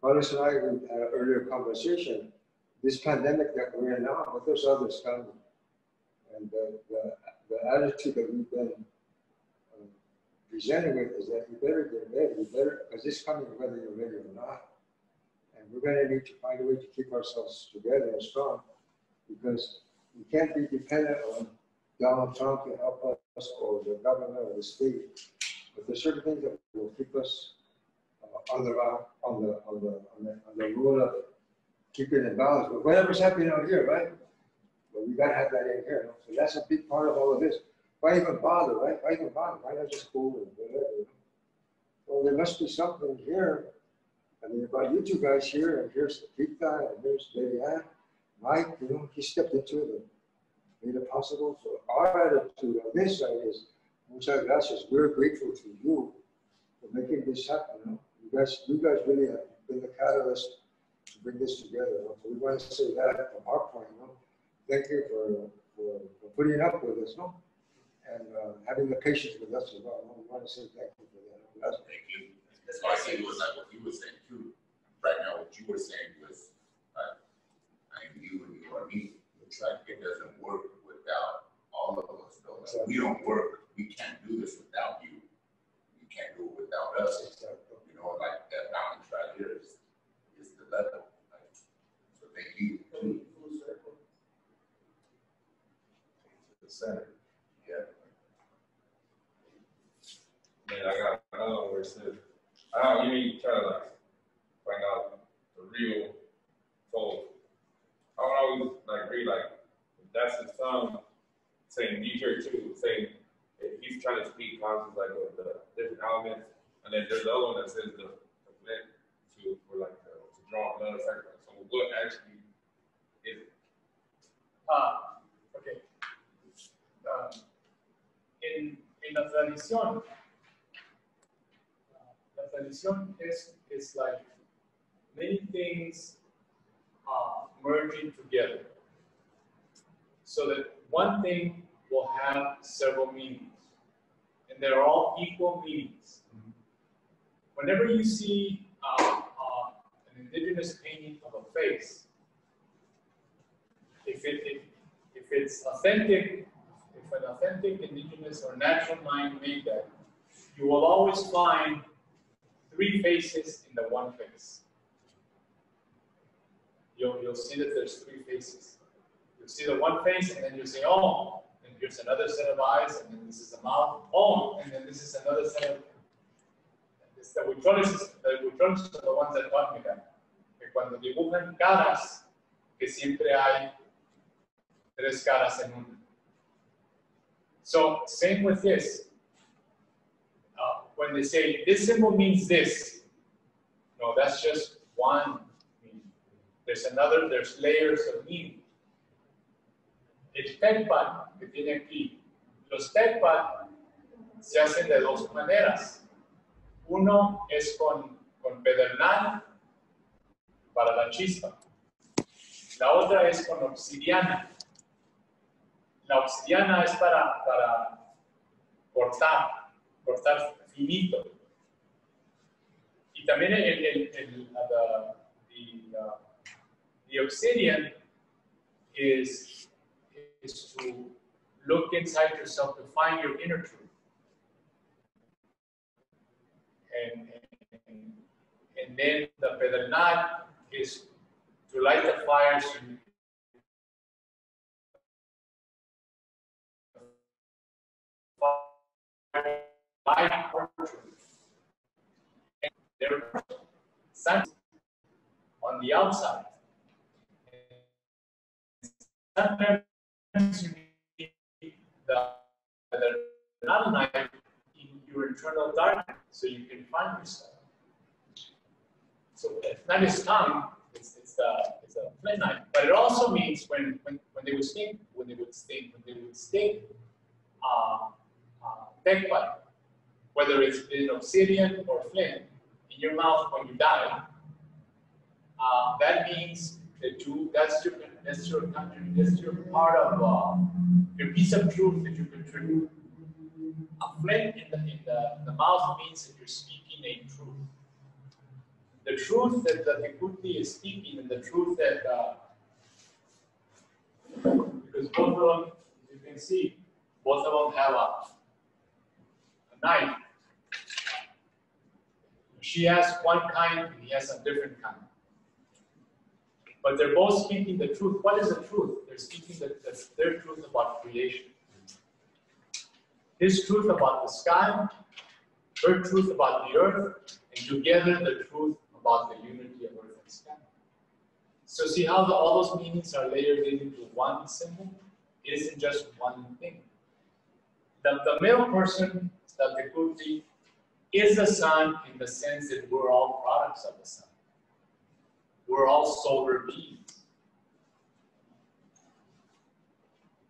Carlos and I, had an earlier conversation, this pandemic that we're in now, but there's others coming. And the, the, the attitude that we've been presented with is that you better get ready, you better, because it's coming whether you're ready or not. And we're gonna need to find a way to keep ourselves together and strong, because we can't be dependent on Donald Trump to help us or the government or the state. But there's certain things that will keep us uh, on the on the, on the, on the, on the rule of keeping it balance. But whatever's happening out here, right? But we gotta have that in here. So that's a big part of all of this. Why even bother, right? Why even bother? Why not just go and whatever? Well, there must be something here. I mean, about you two guys here, and here's Pita, and here's Lady Ann, Mike, you know, he stepped into it and made it possible. So our attitude on this side is, muchas gracias. We're grateful to you for making this happen. You, know? you guys, you guys really have been the catalyst to bring this together. You know? So we want to say that from our point. You know? Thank you for, for, for putting up with us, no? And uh, having the patience with us as well. We want to say thank you for that. That's- Thank you. That's why I said it was like what you were saying too. Right now, what you were saying was, uh, I am you and you are me. It's like it doesn't work without all of us though. Like, we don't work, we can't do this without you. You can't do it without us. You know, like that balance right here is, is the level. Like, So thank you too. The center. Yeah. Man, I got another one where it says, I don't, you mean, try to like, find out the real soul. I don't always like read like, that's his son, saying DJ too, saying, he's trying to speak conscious like with the different elements, and then there's the other one that says the, the flint to, for like, uh, to draw another sacrifice. So what actually is it? Ah, ok. Ah, en, en la tradición, la tradición es, is like many things uh, merging together. So that one thing will have several meanings. And they're all equal meanings. Whenever you see uh, uh, an indigenous painting of a face, if it, if, if it's authentic, if an authentic indigenous or natural mind made that, you will always find three faces in the one face. You'll, you'll see that there's three faces. You'll see the one face, and then you'll say, oh, and here's another set of eyes, and then this is the mouth, oh, and then this is another set of. It's the huicholes, the huicholes son the ones that me that. Que cuando dibujan caras, que siempre hay tres caras en una. So, same with this. When they say this symbol means this, no, that's just one meaning. There's another, there's layers of meaning. El tecpan que tiene aquí, los tecpan se hacen de dos maneras. Uno es con, con pedernal para la chispa. La otra es con obsidiana. La obsidiana es para, para cortar, cortar finito. Y también el, el, el, uh, the, uh, the obsidian is, is to look inside yourself to find your inner truth. And, and, and then the pedernal is to light the fires you light our truth. And are sun on the outside. Sometimes you need the, the not night in your internal darkness so you can find yourself. So it's not his tongue, it's, it's a, it's a flint knife. But it also means when, when, when they would sting, when they would sting, when they would sting, uh, uh, tekpa, whether it's in obsidian or flint, in your mouth when you die, uh, that means that you, that's your, that's your, that's your part of, uh, your piece of truth that you contribute. A flint in the, in the, the mouth means that you're speaking a truth. The truth that the Vikuti is speaking and the truth that, uh, because both of them, as you can see, both of them have a, a knife. She has one kind, and he has a different kind. But they're both speaking the truth. What is the truth? They're speaking the, the, their truth about creation. His truth about the sky, her truth about the earth, and together the truth about the unity of earth and sky. So see how the, all those meanings are layered into one symbol? It isn't just one thing. The, the male person, that the Vikuti, is the sun in the sense that we're all products of the sun. We're all solar beings.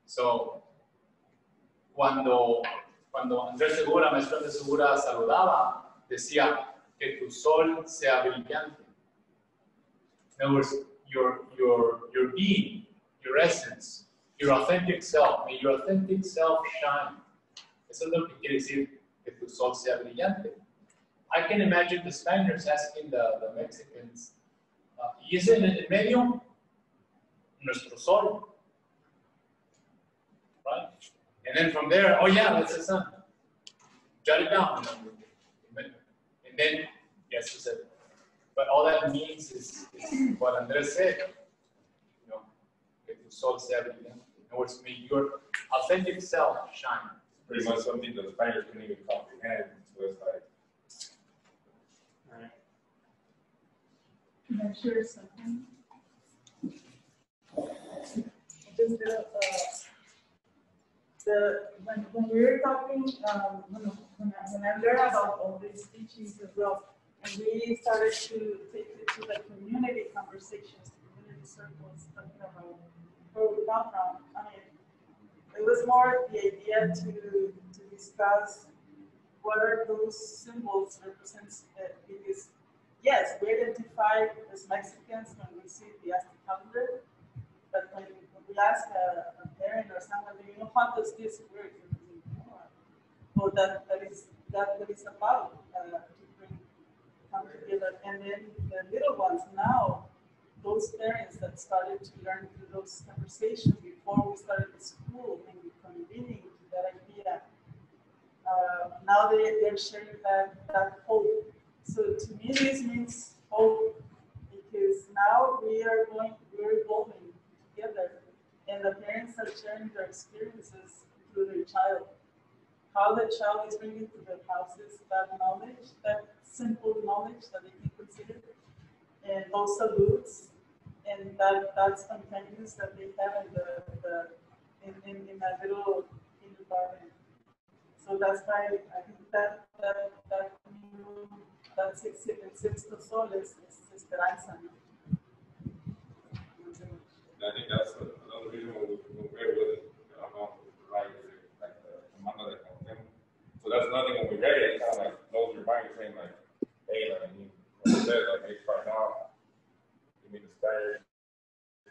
So, cuando, cuando Andrés Segura, maestro Andrés Segura saludaba, decía que tu sol sea brillante. In other words, your, your, your being, your essence, your authentic self, may your authentic self shine. Eso es lo que quiere decir I can imagine the Spaniards asking the, the Mexicans, uh, ¿y ese en medio? Nuestro sol. Right? And then from there, oh yeah, that's the sun. Jot it down. And then, yes, he said, but all that means is, is what Andres said. You know, que tu sol sea brillante. In other words, may your authentic self shine. Pretty much something that the Spaniards couldn't even comprehend, so it's like, Can I share something? Just the, uh, the, when, when we were talking, um, when, when I, when I learned about all these teachings as well, and we started to take it to the community conversations, community circles, talking about where we come from, it was more the idea to, to discuss what are those symbols represents, uh, because yes, we identify as Mexicans when we see the Aztec calendar, but when, we ask a, a parent or someone, you know, how does this work? Well, that, that is that what it's about uh, to bring come together. And then the little ones now, those parents that started to learn through those conversations before we started the school and convening to that idea, uh, now they, they're sharing that, that hope so to me, this means hope because now we are going, we're evolving together, and the parents are sharing their experiences through their child. How the child is bringing to their houses that knowledge, that simple knowledge that they can consider, and those salutes, and that that spontaneous that they have in the, the in, in, in a little kindergarten. So that's why I think that that that new that six, el sexto sol es, es esperanza. I think that's another reason why we very with it, about the right, like the manga de canción. So that's another thing when we read it, it kind of like your mind, saying like, hey, like, I said, like, right now, you mean the Spaniards,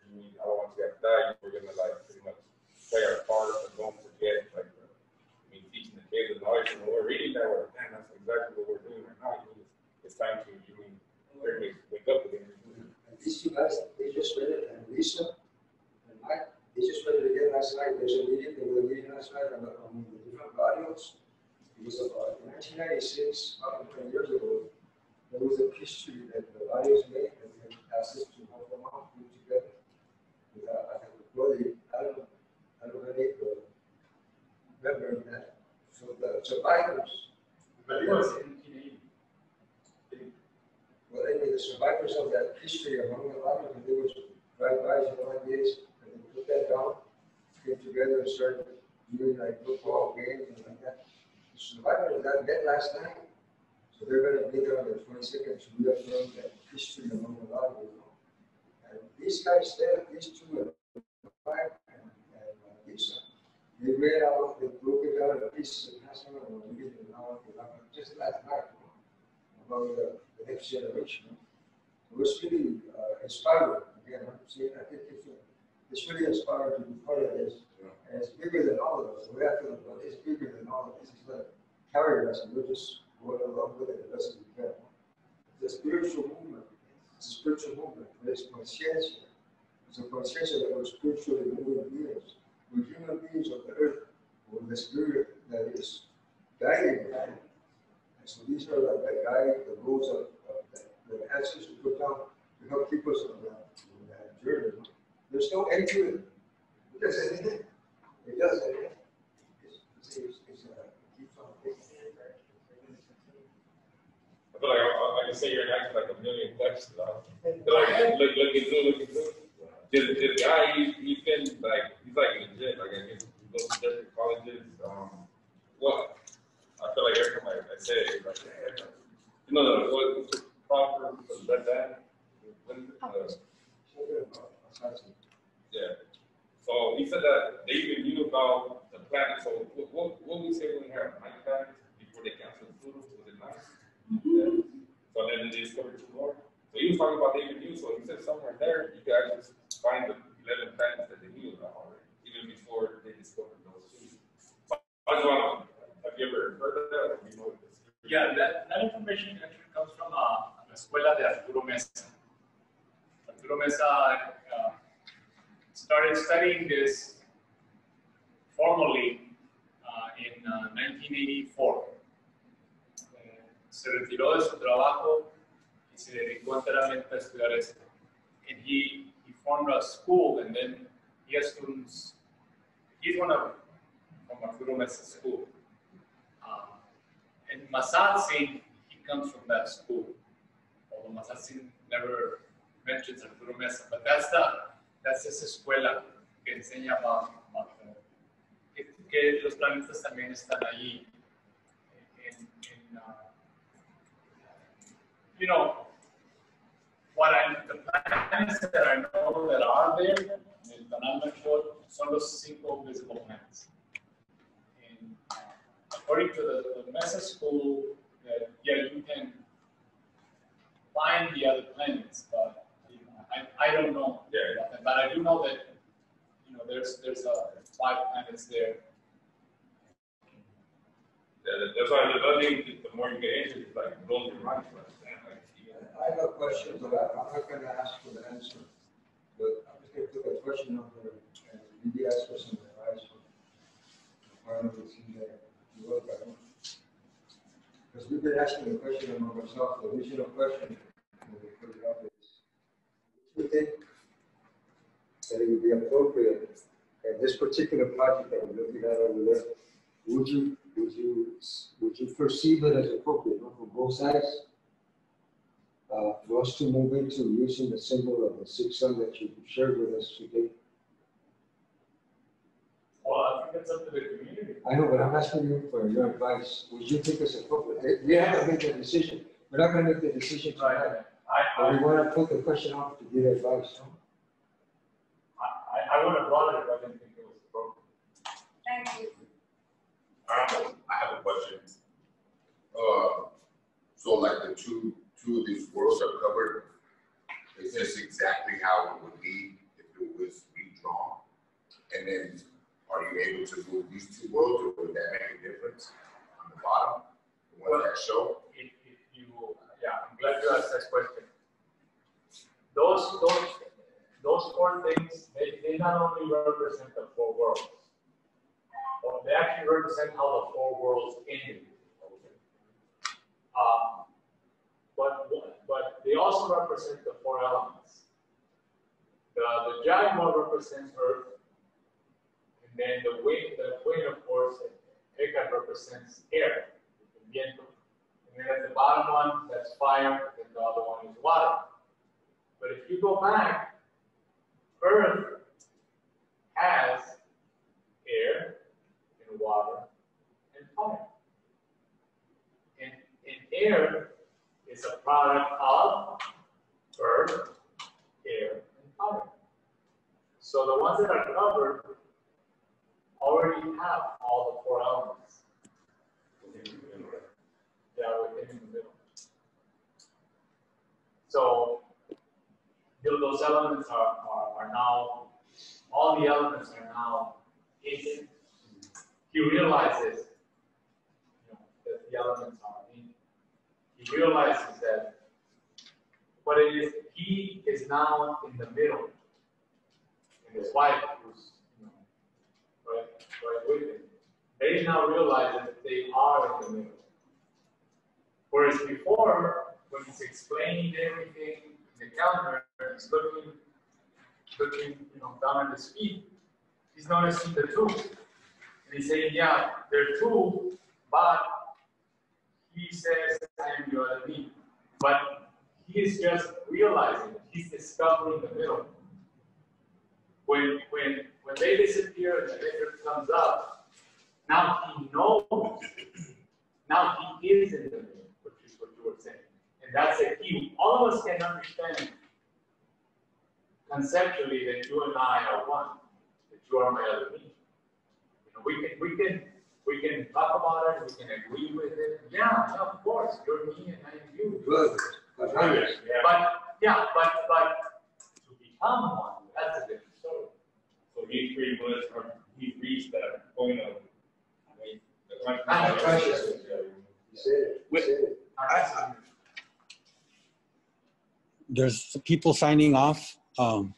you mean, I don't want you to die, we're gonna like pretty much play our part and don't forget, like, uh, I mean, teaching the kids and knowledge, and we're reading that, we're like, man, that's exactly what we're doing right now. You mean, it's time to, you mean, wake up again. And these two guys, they just read it, and Lisa and Mike, they just read it again last night. There's a meeting, they were meeting last night on the, on the different audios. It was about nineteen ninety-six, about twenty years ago. There was a history that the audios made, and us to help them out, put together. With, uh, I think, Brody, I don't, I don't really remember that. So the survivors. But it was in, in, Well, anyway, the survivors of that history among the of they was drive-bys and ideas, and they put that down, came together and started doing like football games and like that. The survivors got met last night, so they're gonna meet on the twenty-second to reaffirm that history among the lot. And these guys there, these two, uh, and, and Lisa, they read out, they broke it down in pieces and passed them on, we did it now, just last night, about the, the next generation. It was really uh, inspiring, again, I'm saying, I think it's, it's really inspiring to be part of this. And it's bigger than all of us, the way I feel about it, it's bigger than all of us, it's like carrying us, and we're just going along with it best we can. It's a spiritual movement, it's a spiritual movement, it's conciencia. It's a conciencia that we're spiritually moving beings. We're human beings on the earth, with the spirit that is guiding us. And so these are like the guide, the rules of, of the, the ancestors put down to help keep us on that, on that journey. There's no end to it. It does anything. It does. It's, it's, it's, it's, uh, keeps on taking. I feel like I, I can say you're asking like a million questions. huh? Like, look, looking through, looking through. This, this guy, he, he's been like, he's like legit, like, I guess, he goes to different colleges, um, what? I feel like every time I, I say it, like, you know, the, what, what's the proper, that, that? When, uh, yeah. So he said that they even knew about the planet, so what, what, what we say when we have nine planets before they canceled Pluto, was it nine? So then they discovered two more. So he was talking about even knew, so he said somewhere there, you could actually find the eleven planets that they knew about already, even before they discovered those two. So I just want to, have you ever heard of that, or you know this? Yeah, that, that information actually comes from uh, la escuela de Arturo Meza. Arturo Meza uh, started studying this formally uh, in uh, 1984. Se retiró de su trabajo y se dedicó enteramente a estudiar esto. And he, he formed a school and then he has students. He's one of from Arturo Mesa school. Uh, and Masad Singh, he comes from that school. Although Masad Singh never mentions Arturo Mesa, but that's the that's esa escuela que enseña about the- que, que los planetas también están allí. You know, what I, the planets that I know that are there, el canal mejor, son los cinco visible planets. And uh, according to the, the Meza school, that yeah, you can find the other planets, but you know, I, I don't know. Yeah. But I do know that you know there's there's uh, five planets there. Yeah, that's why the thing, the more you get into, it, like, blows your mind, like, damn, like, you know. I have a question, but I'm not gonna ask for the answer. But I'm just gonna put a question up there and maybe ask for some advice from the. Because we've been asking the question among ourselves, the original question, when we put it up is, do you think that it would be appropriate in this particular project that we're looking at over there, would you, would you, would you perceive it as appropriate, from both sides? Uh, for us to move into using the symbol of the six sun that you shared with us today. Well, I think it's up to the community. I know, but I'm asking you for your advice. Would you think it's appropriate? Eh, We have to make the decision. We're not gonna make the decision tonight. I, But we I, wanna put the question out to give advice. no? I, I would have brought it if I didn't think it was appropriate. Thank you. Um, I have a question. Uh, so like the two, two of these worlds are covered. Is this exactly how it would be if it was redrawn? And then are you able to move these two worlds or would that make a difference on the bottom? Ones that show? If, if you, yeah, I'm glad you asked that question. Those, those, those four things, they, they not only represent the four worlds, but they actually represent how the four worlds ended. Um, but, but they also represent the four elements. The, the one represents earth, and then the wind, the wind, of course, Eka represents air, el viento. And then at the bottom one, that's fire, and the other one is water. But if you go back, Earth has air and water and fire. And, and air is a product of earth, air, and fire. So the ones that are covered already have all the four elements. Yeah, within the middle. So, those elements are, are, are now, all the elements are now in. He realizes, you know, that the elements are realizes that what it is, he is now in the middle. And his wife, who's, you know, right, right with him, they now realize that they are in the middle. Whereas before, when he's explaining everything in the calendar, he's looking, looking, you know, down at his feet, he's noticing the two. And he's saying, yeah, they're two, but he says, I am your me. But he is just realizing, he's discovering the middle. When, when, when they disappear and the later comes up, now he knows, now he is in the middle, which is what you were saying. And that's a key. All of us can understand conceptually that you and I are one, that you are my other me. You know, we can, we can, we can talk about it, we can agree with it. Yeah, yeah, of course, you're me and I am you. Good. That's right. But, yeah, but, but to become one, that's a different story. So he pretty much, or he reached that point of, I mean, the consciousness. You said it. You said it. I- There's people signing off, um,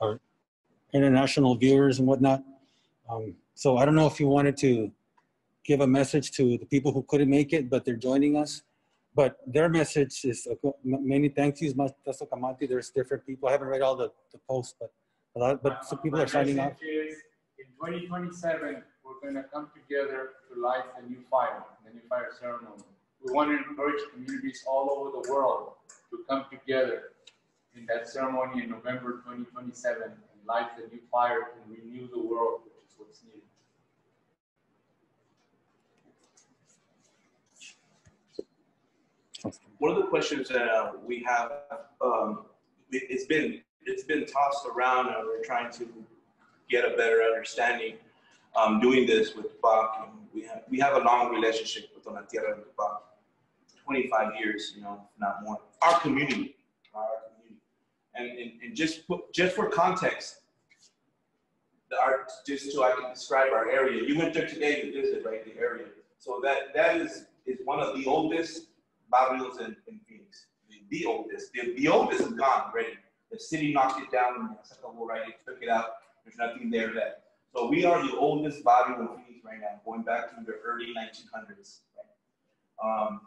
our international viewers and whatnot. Um, so I don't know if you wanted to give a message to the people who couldn't make it, but they're joining us. But their message is uh, many thank yous, Master Kamati. There's different people. I haven't read all the, the posts, but a lot, but some people My are signing message is, In twenty twenty-seven, we're gonna come together to light the new fire, the new fire ceremony. We want to encourage communities all over the world to come together in that ceremony in November twenty twenty-seven and light the new fire and renew the world, which is what's needed. One of the questions that uh, we have, um, it- it's been it's been tossed around, and we're trying to get a better understanding. Um, doing this with Tupac, we have we have a long relationship with Tonatierra and Tupac, 25 years, you know, not more. Our community, our community, and and, and just put, just for context, the art just so I can describe our area. You went there today to visit, right, the area. So that that is is one of the oldest barrios in, in Phoenix. The, the oldest. The, the oldest is gone already. The city knocked it down and Sacramento, right? They took it out. There's nothing there left. So we are the oldest barrio in Phoenix right now, going back to the early 1900s. Right? Um,